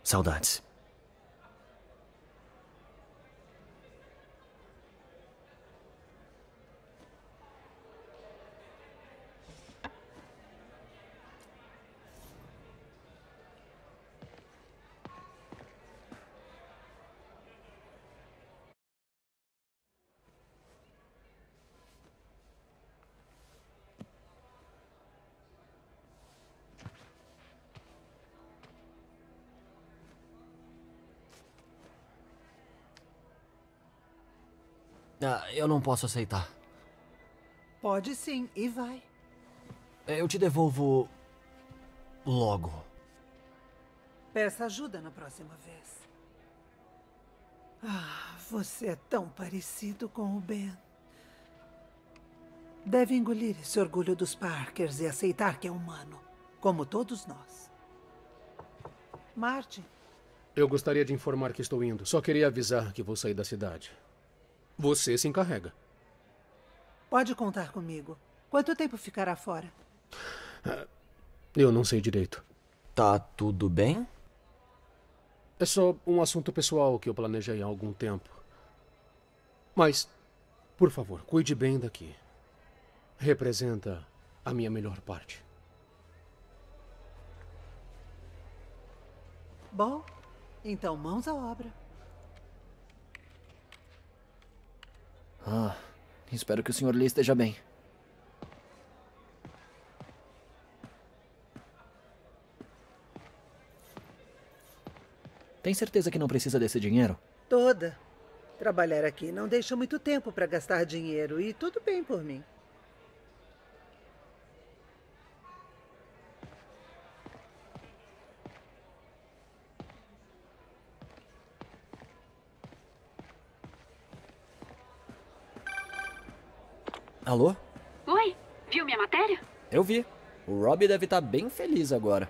Saudades. Eu não posso aceitar. Pode sim, e vai. Eu te devolvo. logo. Peça ajuda na próxima vez. Ah, você é tão parecido com o Ben. Deve engolir esse orgulho dos Parkers e aceitar que é humano, como todos nós. Martin, Eu gostaria de informar que estou indo. Só queria avisar que vou sair da cidade. Você se encarrega. pode contar comigo. Quanto tempo ficará fora? Eu não sei direito. Tá tudo bem? É só um assunto pessoal que eu planejei há algum tempo. Mas, por favor, cuide bem daqui. Representa a minha melhor parte. Bom, então mãos à obra. Ah, espero que o Sr. Lee esteja bem. Tem certeza que não precisa desse dinheiro? Toda. Trabalhar aqui não deixa muito tempo para gastar dinheiro e tudo bem por mim. Alô? Oi, viu minha matéria? Eu vi. O Rob deve estar bem feliz agora.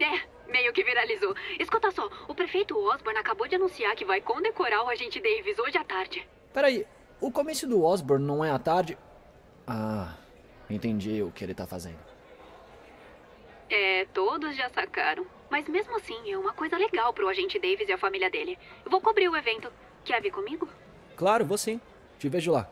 É, meio que viralizou. Escuta só, o prefeito Osborne acabou de anunciar que vai condecorar o agente Davis hoje à tarde. Peraí, o comício do Osborne não é à tarde? Ah, entendi o que ele tá fazendo. É, todos já sacaram. Mas mesmo assim, é uma coisa legal pro agente Davis e a família dele. Eu vou cobrir o evento. Quer vir comigo? Claro, vou sim. Te vejo lá.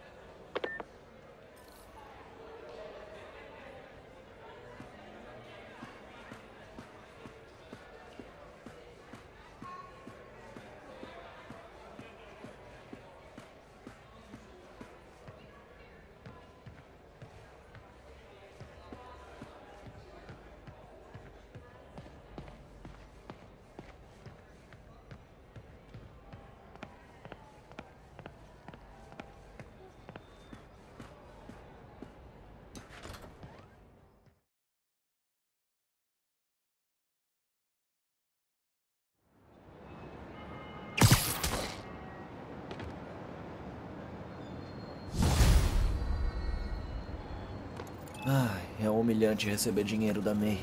Humilhante receber dinheiro da May.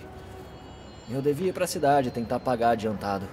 Eu devia ir pra cidade tentar pagar adiantado.